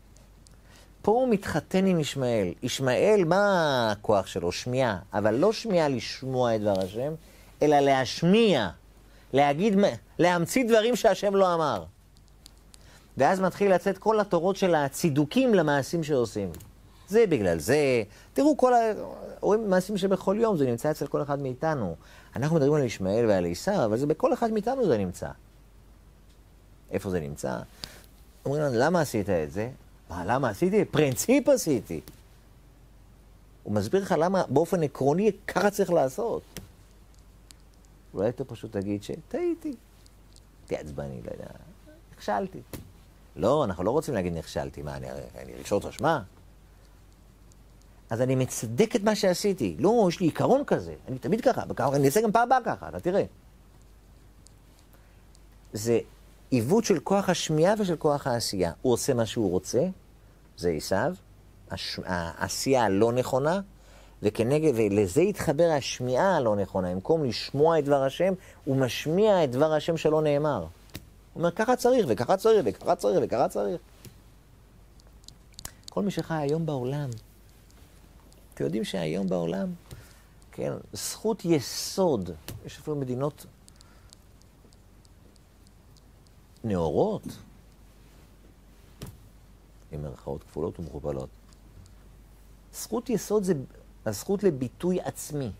פה הוא מתחתן עם ישמעאל. ישמעאל, מה הכוח שלו? שמיעה. אבל לא שמיעה לשמוע את דבר השם, אלא להשמיע. להגיד, להמציא דברים שהשם לא אמר. ואז מתחיל לצאת כל התורות של הצידוקים למעשים שעושים. זה בגלל זה. תראו, כל ה... רואים מעשים שבכל יום זה נמצא אצל כל אחד מאיתנו. אנחנו מדברים על ישמעאל ועל עיסר, אבל זה בכל אחד מאיתנו זה נמצא. איפה זה נמצא? אומרים לנו, למה עשית את זה? מה, למה עשיתי? פרינציפ עשיתי. הוא מסביר לך למה באופן עקרוני ככה צריך לעשות. אולי אתה פשוט תגיד שטעיתי. תהיה עצבני, לא יודע, נכשלתי. לא, אנחנו לא רוצים להגיד נכשלתי. מה, אני, אני רגשות אשמה? אז אני מצדק את מה שעשיתי. לא, יש לי עיקרון כזה, אני תמיד ככה, אני אעשה גם פעם הבאה ככה, אתה תראה. זה עיוות של כוח השמיעה ושל כוח העשייה. הוא עושה מה שהוא רוצה, זה עשיו. העשייה הלא נכונה, וכנגד, ולזה התחבר השמיעה הלא נכונה. במקום לשמוע את דבר השם, הוא משמיע את דבר השם שלא נאמר. הוא אומר, ככה צריך, וככה צריך, וככה צריך, וככה צריך. כל מי שחי היום בעולם, אתם יודעים שהיום בעולם, כן, זכות יסוד, יש אפילו מדינות נאורות, עם מירכאות כפולות ומכופלות. זכות יסוד זה הזכות לביטוי עצמי.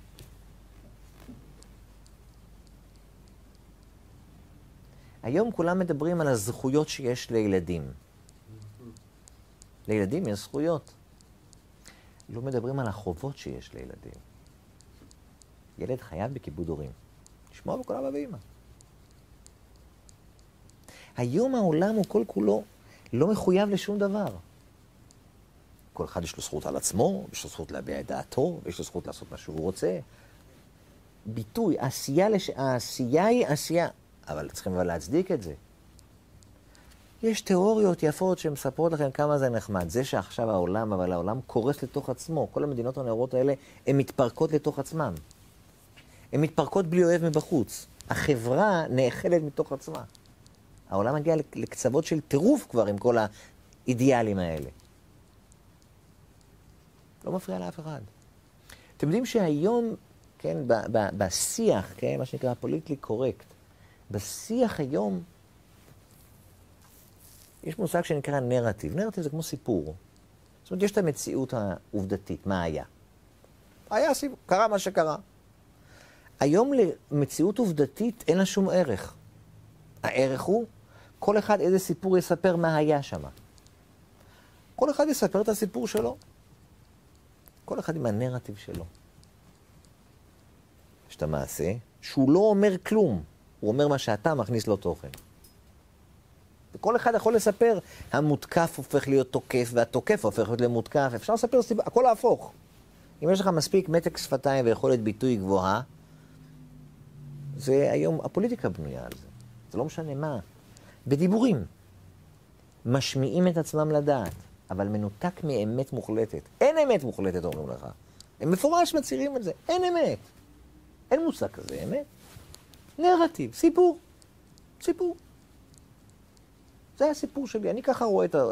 היום כולם מדברים על הזכויות שיש לילדים. לילדים יש זכויות. לא מדברים על החובות שיש לילדים. ילד חייב בכיבוד הורים. לשמוע בכל אבא ואמא. היום העולם הוא כל כולו לא מחויב לשום דבר. כל אחד יש לו זכות על עצמו, יש לו זכות להביע את דעתו, יש לו זכות לעשות מה שהוא רוצה. ביטוי, עשייה, לש... העשייה היא עשייה, אבל צריכים אבל להצדיק את זה. יש תיאוריות יפות שמספרות לכם כמה זה נחמד. זה שעכשיו העולם, אבל העולם קורס לתוך עצמו. כל המדינות הנאורות האלה, הן מתפרקות לתוך עצמן. הן מתפרקות בלי אוהב מבחוץ. החברה נאכלת מתוך עצמה. העולם מגיע לקצוות של טירוף כבר עם כל האידיאלים האלה. לא מפריע לאף אחד. אתם יודעים שהיום, כן, בשיח, כן, מה שנקרא פוליטלי קורקט, בשיח היום, יש מושג שנקרא נרטיב. נרטיב זה כמו סיפור. זאת אומרת, יש את המציאות העובדתית, מה היה. היה סיפור, קרה מה שקרה. היום למציאות עובדתית אין לה שום ערך. הערך הוא, כל אחד איזה סיפור יספר מה היה שם. כל אחד יספר את הסיפור שלו. כל אחד עם הנרטיב שלו. יש את המעשה שהוא לא אומר כלום, הוא אומר מה שאתה מכניס לו תוכן. וכל אחד יכול לספר, המותקף הופך להיות תוקף, והתוקף הופך להיות למותקף, אפשר לספר סיבה, הכל להפוך. אם יש לך מספיק מתק שפתיים ויכולת ביטוי גבוהה, זה היום, הפוליטיקה בנויה על זה. זה לא משנה מה. בדיבורים. משמיעים את עצמם לדעת, אבל מנותק מאמת מוחלטת. אין אמת מוחלטת, אומרים לך. הם מפורש מצהירים את זה. אין אמת. אין מושג כזה, אמת. נרטיב, סיפור. סיפור. זה הסיפור שלי, אני ככה רואה את, ה...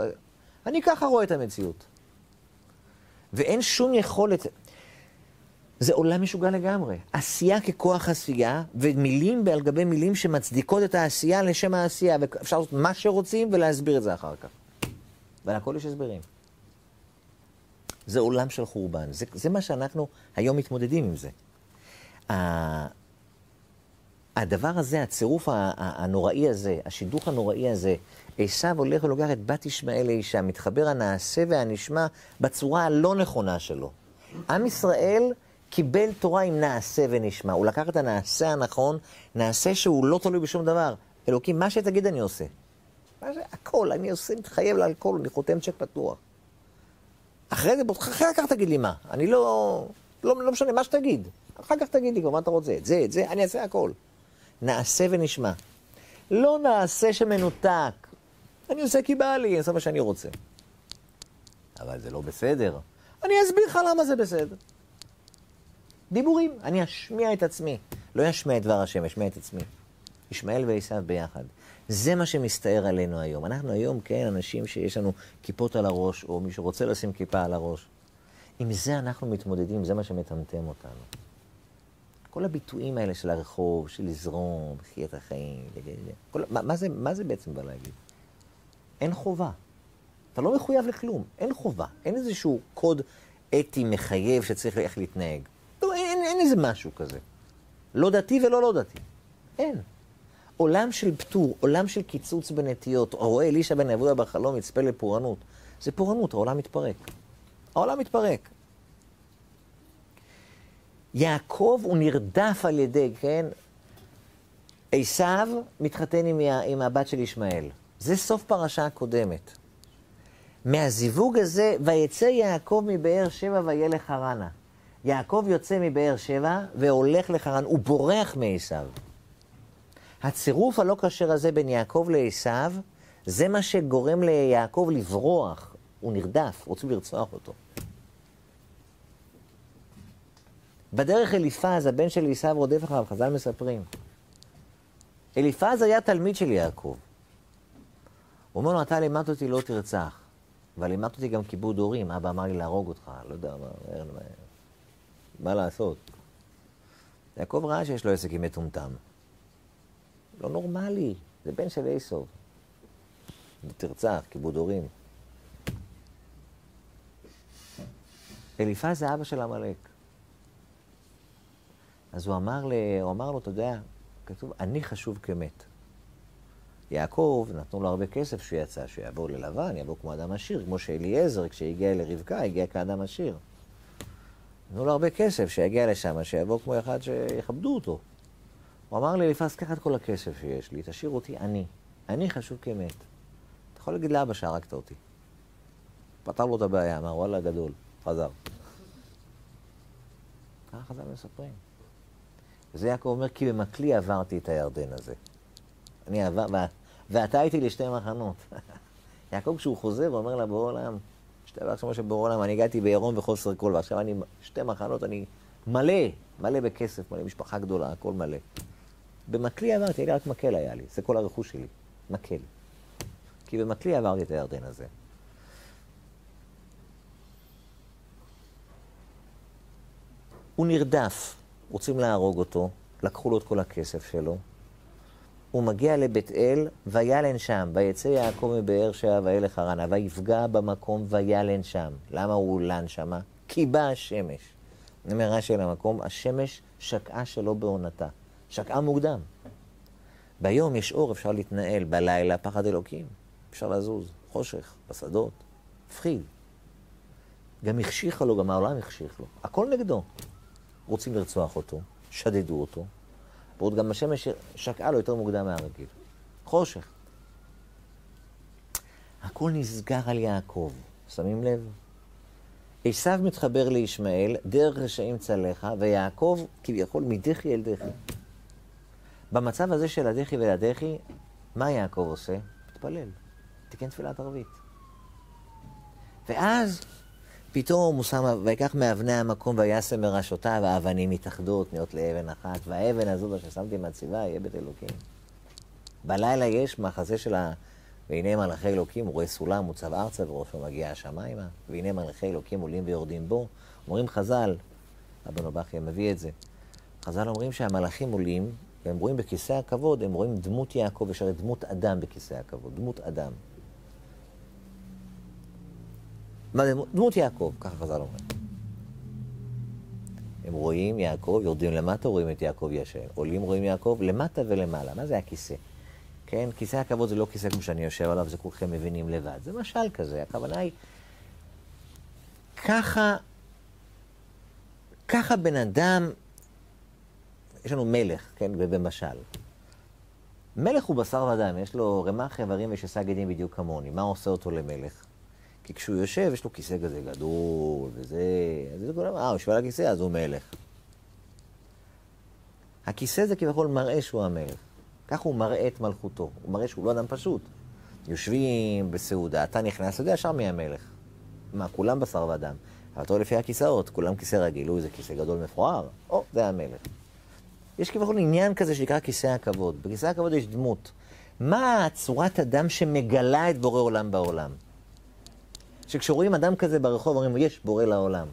אני ככה רואה את המציאות. ואין שום יכולת, זה עולם משוגע לגמרי. עשייה ככוח עשייה, ומילים על גבי מילים שמצדיקות את העשייה לשם העשייה, ואפשר לעשות מה שרוצים ולהסביר את זה אחר כך. ולכל יש הסברים. זה עולם של חורבן. זה, זה מה שאנחנו היום מתמודדים עם זה. הדבר הזה, הצירוף הנוראי הזה, השידוך הנוראי הזה, עשיו הולך ולוקח את בת ישמעאל לאישה, מתחבר הנעשה והנשמע בצורה הלא נכונה שלו. עם ישראל קיבל תורה עם נעשה ונשמע. הוא לקח את הנעשה הנכון, נעשה שהוא לא תלוי בשום דבר. אלוקים, מה שתגיד אני עושה. מה זה? הכל, אני עושה, מתחייב על הכל, אני חותם צ'ק פתוח. אחרי זה, אחרי כך תגיד לי מה. אני לא, לא, לא משנה, מה שתגיד. אחר כך תגיד לי כבר מה אתה רוצה, את זה, את זה, אני אעשה הכל. נעשה ונשמע. לא נעשה שמנותק. אני עושה כי בא לי, אני עושה מה שאני רוצה. אבל זה לא בסדר. אני אסביר לך למה זה בסדר. דיבורים, אני אשמיע את עצמי. לא אשמיע את דבר השם, אשמיע את עצמי. ישמעאל ועשיו ביחד. זה מה שמסתער עלינו היום. אנחנו היום, כן, אנשים שיש לנו כיפות על הראש, או מי שרוצה לשים כיפה על הראש. עם זה אנחנו מתמודדים, זה מה שמטמטם אותנו. כל הביטויים האלה של הרחוב, של לזרום, חי את החיים, כל, מה, מה, זה, מה זה בעצם בא להגיד? אין חובה. אתה לא מחויב לכלום, אין חובה. אין איזשהו קוד אתי מחייב שצריך איך להתנהג. אין, אין, איזה משהו כזה. לא דתי ולא לא דתי. אין. עולם של פטור, עולם של קיצוץ בנטיות, רואה אלישע בן אבויה בחלום יצפה לפורענות. זה פורענות, העולם מתפרק. העולם מתפרק. יעקב הוא נרדף על ידי, כן? עשיו מתחתן עם, עם הבת של ישמעאל. זה סוף פרשה הקודמת. מהזיווג הזה, ויצא יעקב מבאר שבע וילך חרנה. יעקב יוצא מבאר שבע והולך לחרן, הוא בורח מעשיו. הצירוף הלא כשר הזה בין יעקב לעשיו, זה מה שגורם ליעקב לברוח. הוא נרדף, רוצים לרצוח אותו. בדרך אליפז, הבן של עשיו רודף אחריו, חז"ל מספרים. אליפז היה תלמיד של יעקב. הוא אומר לו, אתה לימדת אותי לא תרצח, אבל לימדת אותי גם כיבוד הורים. אבא אמר לי להרוג אותך, לא יודע מה, מה, לעשות. יעקב ראה שיש לו עסק עם מטומטם. לא נורמלי, זה בן של עשו. תרצח, כיבוד הורים. אליפז זה אבא של עמלק. אז הוא אמר, ל... הוא אמר לו, אתה יודע, כתוב, אני חשוב כמת. יעקב, נתנו לו הרבה כסף שהוא יצא, שיבוא ללבן, יבוא כמו אדם עשיר, כמו שאליעזר, כשהגיע לרבקה, הגיע כאדם עשיר. תנו לו הרבה כסף, שיגיע לשם, שיבוא כמו אחד שיכבדו אותו. הוא אמר לי, אליפז, קח את כל הכסף שיש לי, תשאיר אותי אני. אני חשוב כמת. אתה יכול להגיד לאבא שהרגת אותי. פתר לו את הבעיה, אמר, וואלה, גדול, חזר. ככה חז"ל מספרים. וזה יעקב אומר, כי במקלי עברתי את הירדן הזה. אני עבר, ואתה הייתי לשתי מחנות. [LAUGHS] יעקב כשהוא חוזר, הוא אומר לבורא עולם, דבר כמו שבורא עולם, אני הגעתי בעירום וחוסר כל, ועכשיו אני, שתי מחנות, אני מלא, מלא בכסף, מלא משפחה גדולה, הכל מלא. במקלי עברתי, רק מקל היה לי, זה כל הרכוש שלי, מקל. כי במקלי עברתי את הירדן הזה. הוא נרדף, רוצים להרוג אותו, לקחו לו את כל הכסף שלו. הוא מגיע לבית אל, וילן שם, ויצא יעקב מבאר שבע וילך הרנה, ויפגע במקום וילן שם. למה הוא לן שמה? כי באה השמש. אומר רש"י למקום, השמש שקעה שלא בעונתה. שקעה מוקדם. ביום יש אור, אפשר להתנהל, בלילה פחד אלוקים. אפשר לזוז, חושך, בשדות, מפחיד. גם החשיכה לו, גם העולם החשיך לו. הכל נגדו. רוצים לרצוח אותו, שדדו אותו, ועוד גם השמש שקעה לו יותר מוקדם מהרגיל. חושך. הכל נסגר על יעקב, שמים לב? עשיו מתחבר לישמעאל, דרך רשעים צלחה, ויעקב כביכול מדחי אל דחי. במצב הזה של הדחי ולדחי, מה יעקב עושה? מתפלל. תיקן תפילת ערבית. ואז פתאום הוא שם, ויקח מאבני המקום וישם מראשותיו, האבנים מתאחדות, נהיות לאבן אחת, והאבן הזאת ששמתי מהציבה יהיה בית אלוקים. בלילה יש מחזה של ה... והנה מלאכי אלוקים, הוא רואה סולם, מוצב ארצה וראשו מגיע השמיימה, והנה מלאכי אלוקים עולים ויורדים בו. אומרים חז"ל, אבן אבחיה מביא את זה, חז"ל אומרים שהמלאכים עולים, והם רואים בכיסא הכבוד, הם רואים דמות יעקב, יש הרי דמות אדם בכיסא הכבוד, דמות אדם. מה זה? דמות יעקב, ככה חז"ל אומרים. הם רואים יעקב, יורדים למטה, רואים את יעקב ישן. עולים, רואים יעקב למטה ולמעלה. מה זה הכיסא? כן, כיסא הכבוד זה לא כיסא כמו שאני יושב עליו, זה כולכם מבינים לבד. זה משל כזה, הכוונה היא... ככה, ככה בן אדם, יש לנו מלך, כן, ובמשל. מלך הוא בשר ודם, יש לו רמ"ח איברים ושסה גידים בדיוק כמוני. מה עושה אותו למלך? כי כשהוא יושב, יש לו כיסא כזה גדול, וזה... אז זה כולם, אה, הוא יושב על הכיסא, אז הוא מלך. הכיסא זה כביכול מראה שהוא המלך. ככה הוא מראה את מלכותו. הוא מראה שהוא לא אדם פשוט. יושבים בסעודה, אתה נכנס, אתה יודע ישר מי המלך. מה, כולם בשר ודם. אבל אתה רואה לפי הכיסאות, כולם כיסא רגיל, הוא איזה כיסא גדול מפואר, או, זה המלך. יש כביכול עניין כזה שנקרא כיסא הכבוד. בכיסא הכבוד יש דמות. מה צורת אדם שמגלה את בורא עולם בעולם? שכשרואים אדם כזה ברחוב, אומרים, יש בורא לעולם.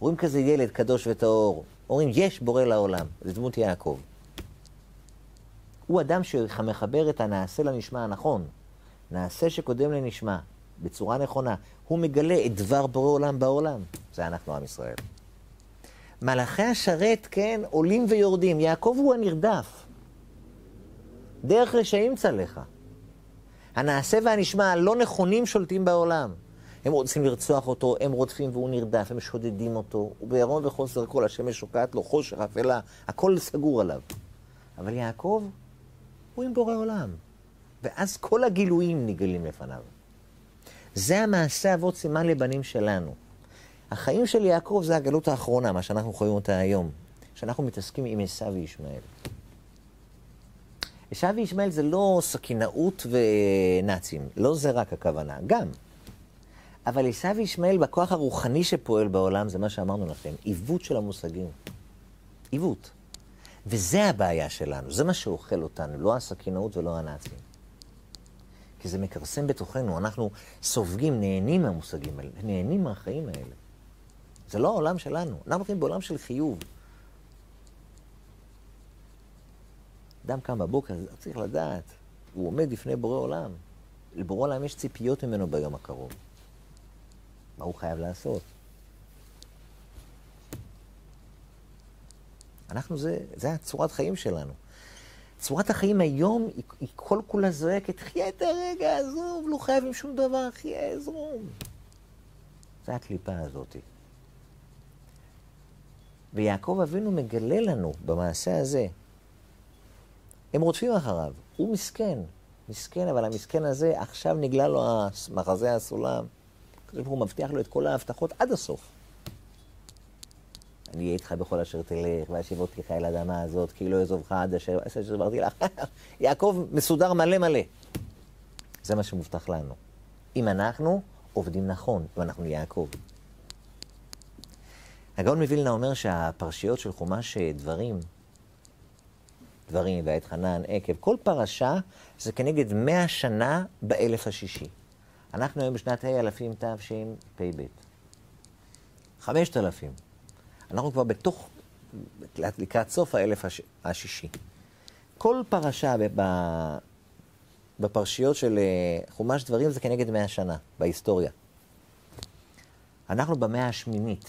רואים כזה ילד קדוש וטהור, אומרים, יש בורא לעולם. זה דמות יעקב. הוא אדם שמחבר את הנעשה לנשמע הנכון. נעשה שקודם לנשמע, בצורה נכונה. הוא מגלה את דבר בורא עולם בעולם. זה אנחנו עם ישראל. מלאכי השרת, כן, עולים ויורדים. יעקב הוא הנרדף. דרך רשעים צלחה. הנעשה והנשמע הלא נכונים שולטים בעולם. הם רוצים לרצוח אותו, הם רודפים והוא נרדף, הם שודדים אותו, הוא בעירום וחוסר כל, השמש שוקעת לו, חושך, אפלה, הכל סגור עליו. אבל יעקב, הוא עם בורא עולם. ואז כל הגילויים נגלים לפניו. זה המעשה אבות סימן לבנים שלנו. החיים של יעקב זה הגלות האחרונה, מה שאנחנו חווים אותה היום. שאנחנו מתעסקים עם עשיו וישמעאל. עשיו וישמעאל זה לא סכינאות ונאצים, לא זה רק הכוונה, גם. אבל עשיו וישמעאל, בכוח הרוחני שפועל בעולם, זה מה שאמרנו לכם, עיוות של המושגים. עיוות. וזה הבעיה שלנו, זה מה שאוכל אותנו, לא הסכינאות ולא הנאצים. כי זה מכרסם בתוכנו, אנחנו סופגים, נהנים מהמושגים האלה, נהנים מהחיים האלה. זה לא העולם שלנו, אנחנו חיים בעולם של חיוב. אדם קם בבוקר, צריך לדעת, הוא עומד לפני בורא עולם. לבורא עולם יש ציפיות ממנו ביום הקרוב. מה הוא חייב לעשות? אנחנו, זה, זה הצורת חיים שלנו. צורת החיים היום היא, היא כל כולה זועקת, חיה את הרגע, עזוב, לא חייבים שום דבר, חיה, זרום. זה הקליפה הזאת. ויעקב אבינו מגלה לנו במעשה הזה. הם רודפים אחריו, הוא מסכן, מסכן, אבל המסכן הזה, עכשיו נגלה לו מחזה הסולם. הקדוש ברוך הוא מבטיח לו את כל ההבטחות עד הסוף. אני אהיה איתך בכל אשר תלך, ואשיב אותך אל האדמה הזאת, כי לא יעזובך עד אשר אשר שברתי לך. [LAUGHS] יעקב מסודר מלא מלא. זה מה שמובטח לנו. אם אנחנו עובדים נכון, אם אנחנו יעקב. הגאון מווילנה אומר שהפרשיות של חומש דברים, דברים ועת חנן, עקב, כל פרשה זה כנגד מאה שנה באלף השישי. אנחנו היום בשנת ה' אלפים תשפ"ב. חמשת אלפים. אנחנו כבר בתוך, לקראת סוף האלף הש, השישי. כל פרשה בפרשיות של אה, חומש דברים זה כנגד מאה שנה בהיסטוריה. אנחנו במאה השמינית,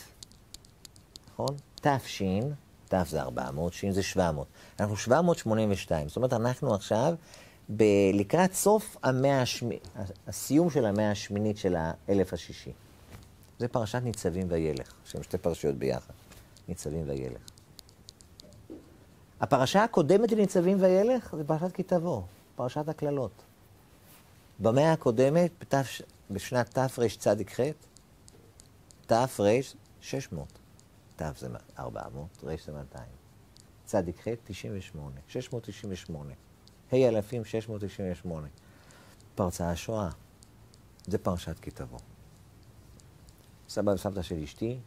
נכון? תש, ת' זה 400, ש זה 700. אנחנו 782. זאת אומרת, אנחנו עכשיו ב- לקראת סוף המאה השמינית, הסיום של המאה השמינית של האלף השישי. זה פרשת ניצבים וילך, שהם שתי פרשיות ביחד. ניצבים וילך. הפרשה הקודמת לניצבים וילך זה פרשת כי תבוא, פרשת הקללות. במאה הקודמת, בתש... בשנת תרצ"ח, תר 600. ת' זה 400, ר' זה 200. צ"ח 98, 698. ה' אלפים 698. פרצה השואה. זה פרשת כי תבוא. סבא וסבתא של אשתי,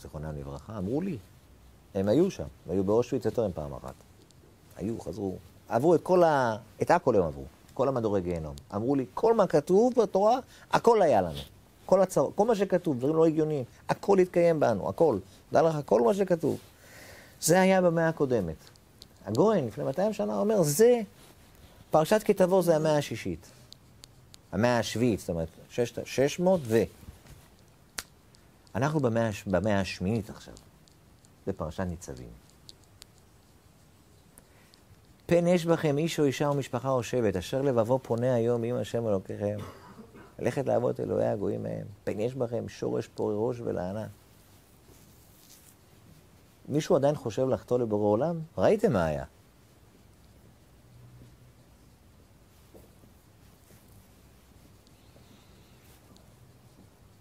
זיכרונם לברכה, אמרו לי, הם היו שם, היו באושוויץ יותר מפעם אחת. היו, חזרו, עברו את כל ה... את הכל הם עברו, כל המדורי גיהנום. אמרו לי, כל מה כתוב בתורה, הכל היה לנו. כל, הצר... כל מה שכתוב, דברים לא הגיוניים, הכל התקיים בנו, הכל. דע לך, כל מה שכתוב. זה היה במאה הקודמת. הגויין, לפני 200 שנה, אומר, זה, פרשת כי תבוא זה המאה השישית. המאה השביעית, זאת אומרת, 600 ו... אנחנו במאה, במאה השמינית עכשיו. בפרשת ניצבים. פן יש בכם איש או אישה או משפחה או שבט, אשר לבבו פונה היום עם השם אלוקיכם. ללכת לעבוד אלוהי הגויים מהם. פן יש בכם שורש פורי ראש ולענה. מישהו עדיין חושב לחטוא לבורא עולם? ראיתם מה היה.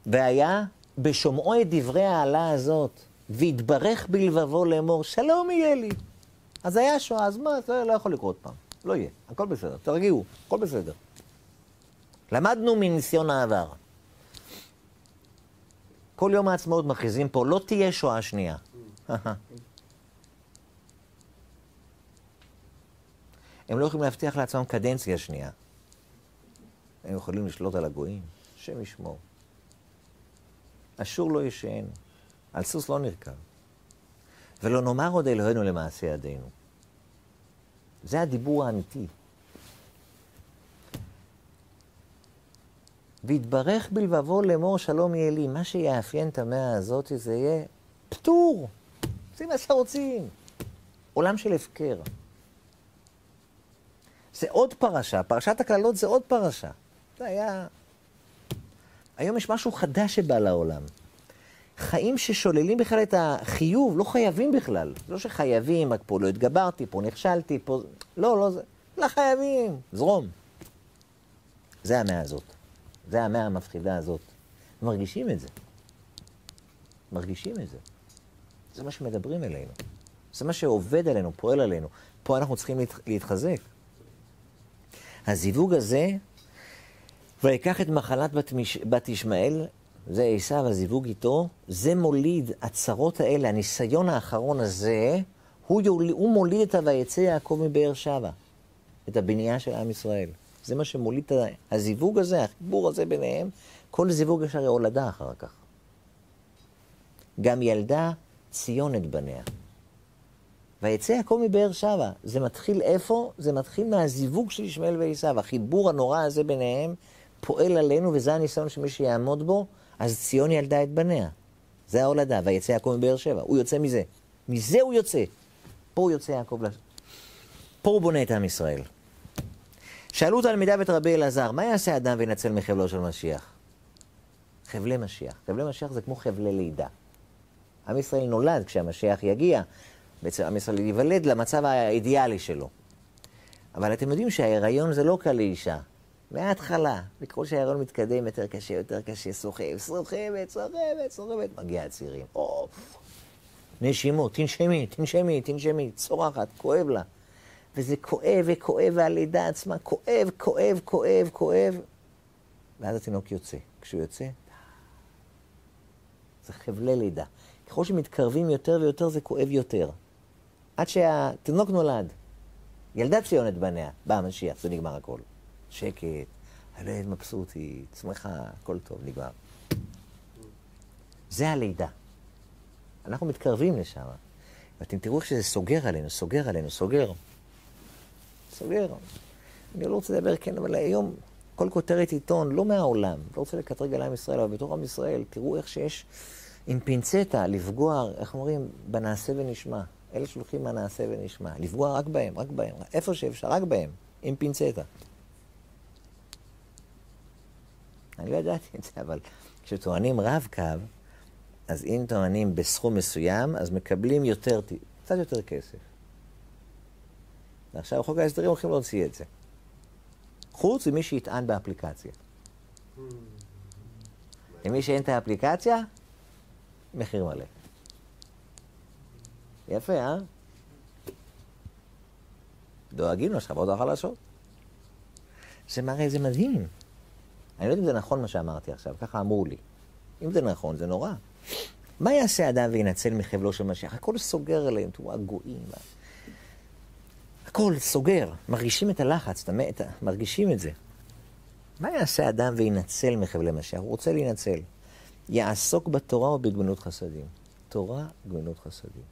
והיה בשומעו את דברי העלה הזאת, והתברך בלבבו לאמור, שלום יהיה לי. אז היה שואה, אז מה, זה לא יכול לקרות פעם. לא יהיה, הכל בסדר, תרגיעו, הכל בסדר. למדנו מניסיון העבר. כל יום העצמאות מכריזים פה, לא תהיה שואה שנייה. [LAUGHS] הם לא יכולים להבטיח לעצמם קדנציה שנייה. הם יכולים לשלוט על הגויים, השם ישמור. אשור לא ישן, על סוס לא נרכב. ולא נאמר עוד אלוהינו למעשה ידינו. זה הדיבור האמיתי. והתברך בלבבו לאמור שלום יהיה לי. מה שיאפיין את המאה הזאת זה יהיה פטור. עושים מה שרוצים. עולם של הפקר. זה עוד פרשה, פרשת הקללות זה עוד פרשה. זה היה... היום יש משהו חדש שבא לעולם. חיים ששוללים בכלל את החיוב, לא חייבים בכלל. לא שחייבים, רק פה לא התגברתי, פה נכשלתי, פה... לא, לא זה. לא חייבים, זרום. זה המאה הזאת. זה המאה המפחידה הזאת. מרגישים את זה. מרגישים את זה. זה מה שמדברים אלינו. זה מה שעובד עלינו, פועל עלינו. פה אנחנו צריכים להתחזק. הזיווג הזה, ויקח את מחלת בת, מש... בת ישמעאל, זה עשיו, הזיווג איתו, זה מוליד, הצרות האלה, הניסיון האחרון הזה, הוא, יול... הוא מוליד את ה"ויצא יעקב מבאר שבע", את הבנייה של עם ישראל. זה מה שמוליד את הזיווג הזה, החיבור הזה ביניהם. כל זיווג יש הרי הולדה אחר כך. גם ילדה ציון את בניה. ויצא יעקב מבאר שבע. זה מתחיל איפה? זה מתחיל מהזיווג של ישמעאל ועשיו. החיבור הנורא הזה ביניהם פועל עלינו, וזה הניסיון שמי שיעמוד בו, אז ציון ילדה את בניה. זה ההולדה, ויצא יעקב מבאר שבע. הוא יוצא מזה. מזה הוא יוצא. פה הוא יוצא יעקב. פה הוא בונה את עם ישראל. שאלו תלמידיו את רבי אלעזר, מה יעשה אדם וינצל מחבלו של משיח? חבלי משיח. חבלי משיח זה כמו חבלי לידה. עם ישראל נולד כשהמשיח יגיע, בעצם עם ישראל ייוולד למצב האידיאלי שלו. אבל אתם יודעים שההיריון זה לא קל לאישה. מההתחלה, וככל שההיריון מתקדם יותר קשה, יותר קשה, סוחב, סוחבת, סוחבת, סוחבת, מגיע הצעירים. אוף, נשימות, תנשמי, תנשמי, תנשמי, צורחת, כואב לה. וזה כואב וכואב, והלידה עצמה כואב, כואב, כואב, כואב. ואז התינוק יוצא. כשהוא יוצא, זה חבלי לידה. ככל שמתקרבים יותר ויותר, זה כואב יותר. עד שהתינוק נולד. ילדה ציון את בניה, בא המשיח, זה נגמר הכל. שקט, הילד מבסוטי, שמחה, הכל טוב, נגמר. זה הלידה. אנחנו מתקרבים לשם. ואתם תראו איך שזה סוגר עלינו, סוגר עלינו, סוגר. סוגר. אני לא רוצה לדבר, כן, אבל היום כל כותרת עיתון, לא מהעולם, לא רוצה לקטרג על עם ישראל, אבל בתור עם ישראל, תראו איך שיש עם פינצטה לפגוע, איך אומרים, בנעשה ונשמע. אלה שולחים מה נעשה ונשמע. לפגוע רק בהם, רק בהם, איפה שאפשר, רק בהם, עם פינצטה. אני לא ידעתי את זה, אבל כשטוענים רב-קו, אז אם טוענים בסכום מסוים, אז מקבלים יותר, קצת יותר כסף. ועכשיו חוק ההסדרים הולכים להוציא את זה. חוץ ממי שיטען באפליקציה. למי שאין את האפליקציה, מחיר מלא. יפה, אה? דואגים לשכבות החלשות. זה מראה, זה מדהים. אני לא יודע אם זה נכון מה שאמרתי עכשיו, ככה אמרו לי. אם זה נכון, זה נורא. מה יעשה אדם וינצל מחבלו של משיח? הכל סוגר עליהם, תראו, הגויים. הכל סוגר, מרגישים את הלחץ, את, מרגישים את זה. מה יעשה אדם וינצל מחבלי משיח? הוא רוצה להינצל. יעסוק בתורה או בגמילות חסדים? תורה, גמילות חסדים.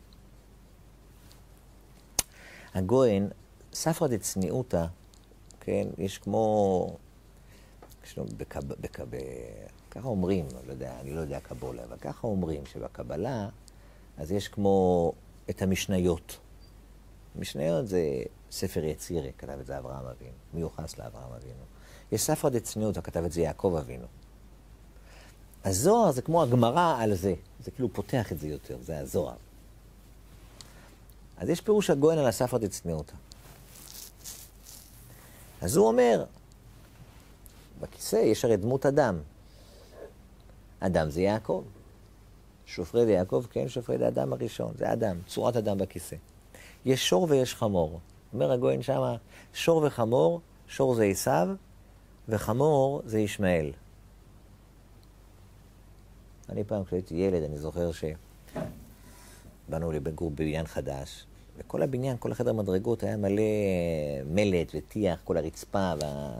הגויין, ספרא דצניעותא, כן, יש כמו, יש לנו בקב, בקב, ככה אומרים, לא יודע, אני לא יודע קבולה, אבל ככה אומרים שבקבלה, אז יש כמו את המשניות. משניות זה ספר יצירה, כתב את זה אברהם אבינו, מיוחס לאברהם אבינו. יש ספרא דצניעותא, כתב את זה יעקב אבינו. הזוהר זה כמו הגמרא על זה, זה כאילו פותח את זה יותר, זה הזוהר. אז יש פירוש הגויין על הספרא דצניעותא. אז הוא אומר, בכיסא יש הרי דמות אדם. אדם זה יעקב. שופרי ויעקב, כן, שופרי זה אדם הראשון, זה אדם, צורת אדם בכיסא. יש שור ויש חמור. אומר הגויין שמה, שור וחמור, שור זה עשיו, וחמור זה ישמעאל. אני פעם כשהייתי ילד, אני זוכר שבאנו לגור בבניין חדש, וכל הבניין, כל החדר מדרגות היה מלא מלט וטיח, כל הרצפה, וה...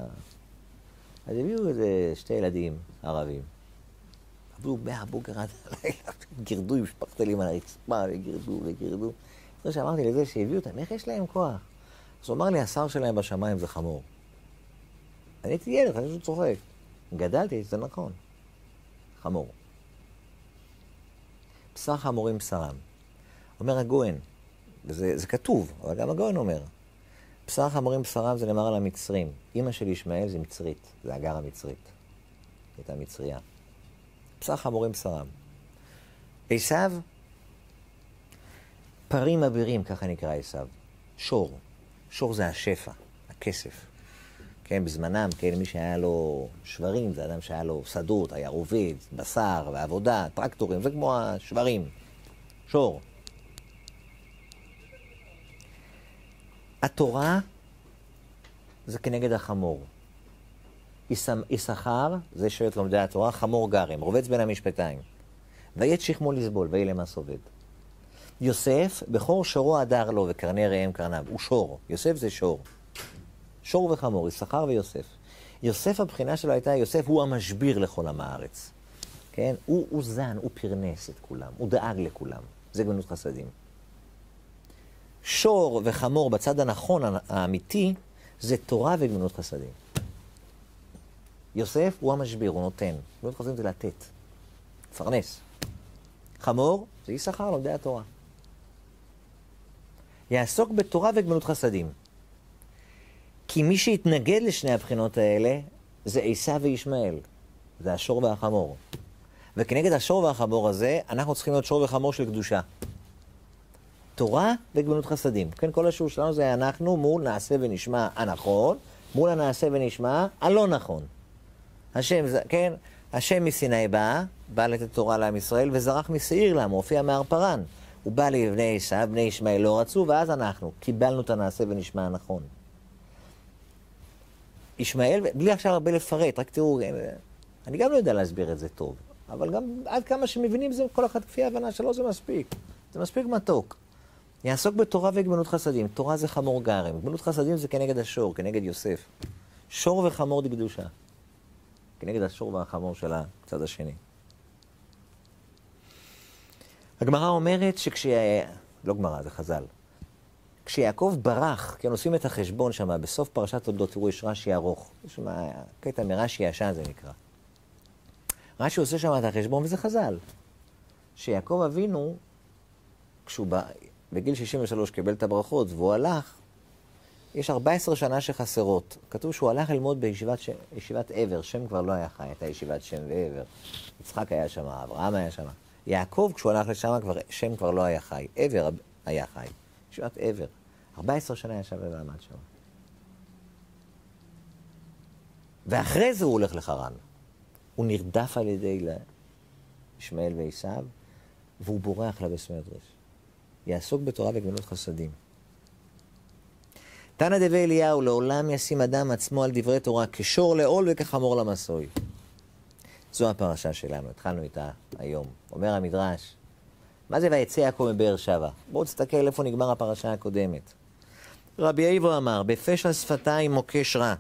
אז הביאו איזה שתי ילדים ערבים. עבדו מהבוקר עד הלילה, גירדו עם שפכטלים על הרצפה, וגירדו וגירדו. אחרי שאמרתי לזה שהביאו אותם, איך יש להם כוח? אז הוא אמר לי, השר שלהם בשמיים זה חמור. אני הייתי ילד, חשבתי שהוא צוחק. גדלתי, זה נכון. חמור. בשר חמורים בשרם. אומר הגוהן, וזה כתוב, אבל גם הגוהן אומר, בשר חמורים בשרם זה נאמר על המצרים. אימא של ישמעאל זה מצרית, זה הגר המצרית. הייתה מצריה. בשר חמורים בשרם. עשיו, פרים אבירים, ככה נקרא עשיו. שור. שור זה השפע, הכסף. כן, בזמנם, כן, מי שהיה לו שברים, זה אדם שהיה לו שדות, היה עובד, בשר ועבודה, טרקטורים, זה כמו השברים. שור. התורה זה כנגד החמור. יששכר, זה שואל את לומדי התורה, חמור גרם, רובץ בין המשפטיים. ויית שכמו לסבול, ויהי למס עובד. יוסף, בכור שורו הדר לו וקרני ראם קרניו, הוא שור. יוסף זה שור. שור וחמור, יששכר ויוסף. יוסף, הבחינה שלו הייתה, יוסף הוא המשביר לכל עם הארץ. כן? הוא, הוא זן, הוא פרנס את כולם, הוא דאג לכולם. זה גמילות חסדים. שור וחמור בצד הנכון, האמיתי, זה תורה וגמילות חסדים. יוסף הוא המשביר, הוא נותן. גמילות חסדים זה לתת, לפרנס. חמור זה יששכר, לומדי התורה. יעסוק בתורה וגמילות חסדים. כי מי שהתנגד לשני הבחינות האלה זה עשיו וישמעאל, זה השור והחמור. וכנגד השור והחמור הזה, אנחנו צריכים להיות שור וחמור של קדושה. תורה וגמילות חסדים. כן, כל השיעור שלנו זה אנחנו מול נעשה ונשמע הנכון, מול הנעשה ונשמע הלא נכון. השם, כן, השם מסיני בא, בא לתת תורה לעם ישראל, וזרח משעיר לעם, הופיע מהר פרן. הוא בא לבני עשיו, בני ישמעאל לא רצו, ואז אנחנו קיבלנו את הנעשה ונשמע הנכון. ישמעאל, בלי עכשיו הרבה לפרט, רק תראו, אני גם לא יודע להסביר את זה טוב, אבל גם עד כמה שמבינים זה, כל אחד כפי ההבנה שלו זה מספיק. זה מספיק מתוק. יעסוק בתורה וגמילות חסדים. תורה זה חמור גרם, גמילות חסדים זה כנגד השור, כנגד יוסף. שור וחמור דקדושה. כנגד השור והחמור של הצד השני. הגמרא אומרת שכש... לא גמרא, זה חז"ל. כשיעקב ברח, כן, עושים את החשבון שם, בסוף פרשת תולדות, תראו, יש רש"י ארוך. יש שם קטע מרש"י ישן זה נקרא. רש"י עושה שם את החשבון, וזה חז"ל. שיעקב אבינו, כשהוא בא, בגיל 63 קיבל את הברכות, והוא הלך, יש 14 שנה שחסרות. כתוב שהוא הלך ללמוד בישיבת ש... ישיבת עבר, שם כבר לא היה חי, הייתה ישיבת שם ועבר. יצחק היה שם, אברהם היה שם. יעקב, כשהוא הלך לשם, כבר, שם כבר לא היה חי, עבר היה חי. ישיבת עבר. 14 שנה ישב ולמד שם. ואחרי זה הוא הולך לחרן. הוא נרדף על ידי ישמעאל ועשיו, והוא בורח לבית מדרש. יעסוק בתורה וגמילות חסדים. תנא דבי אליהו, לעולם ישים אדם עצמו על דברי תורה, כשור לעול וכחמור למסוי. זו הפרשה שלנו, התחלנו איתה היום. אומר המדרש, מה זה ויצא יעקב מבאר שבע? בואו תסתכל איפה נגמר הפרשה הקודמת. רבי עברו אמר, בפשע שפתיים מוקש רע,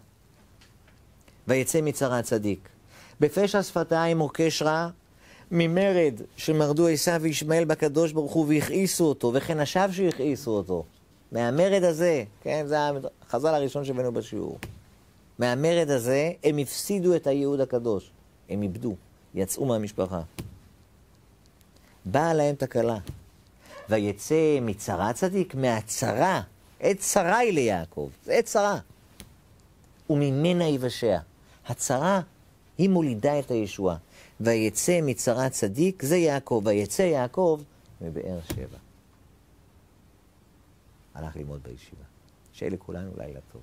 ויצא מצרה צדיק. בפשע שפתיים מוקש רע, ממרד שמרדו עשיו וישמעאל בקדוש ברוך הוא והכעיסו אותו, וכן אשיו שהכעיסו אותו. מהמרד הזה, כן, זה החז"ל הראשון שהבאנו בשיעור. מהמרד הזה הם הפסידו את הייעוד הקדוש. הם איבדו, יצאו מהמשפחה. באה להם תקלה. ויצא מצרה צדיק, מהצרה, עת צרה היא ליעקב, זה עת צרה. וממנה יבשע. הצרה היא מולידה את הישועה. ויצא מצרה צדיק, זה יעקב, ויצא יעקב מבאר שבע. הלך ללמוד בישיבה. שיהיה לכולנו לילה טוב.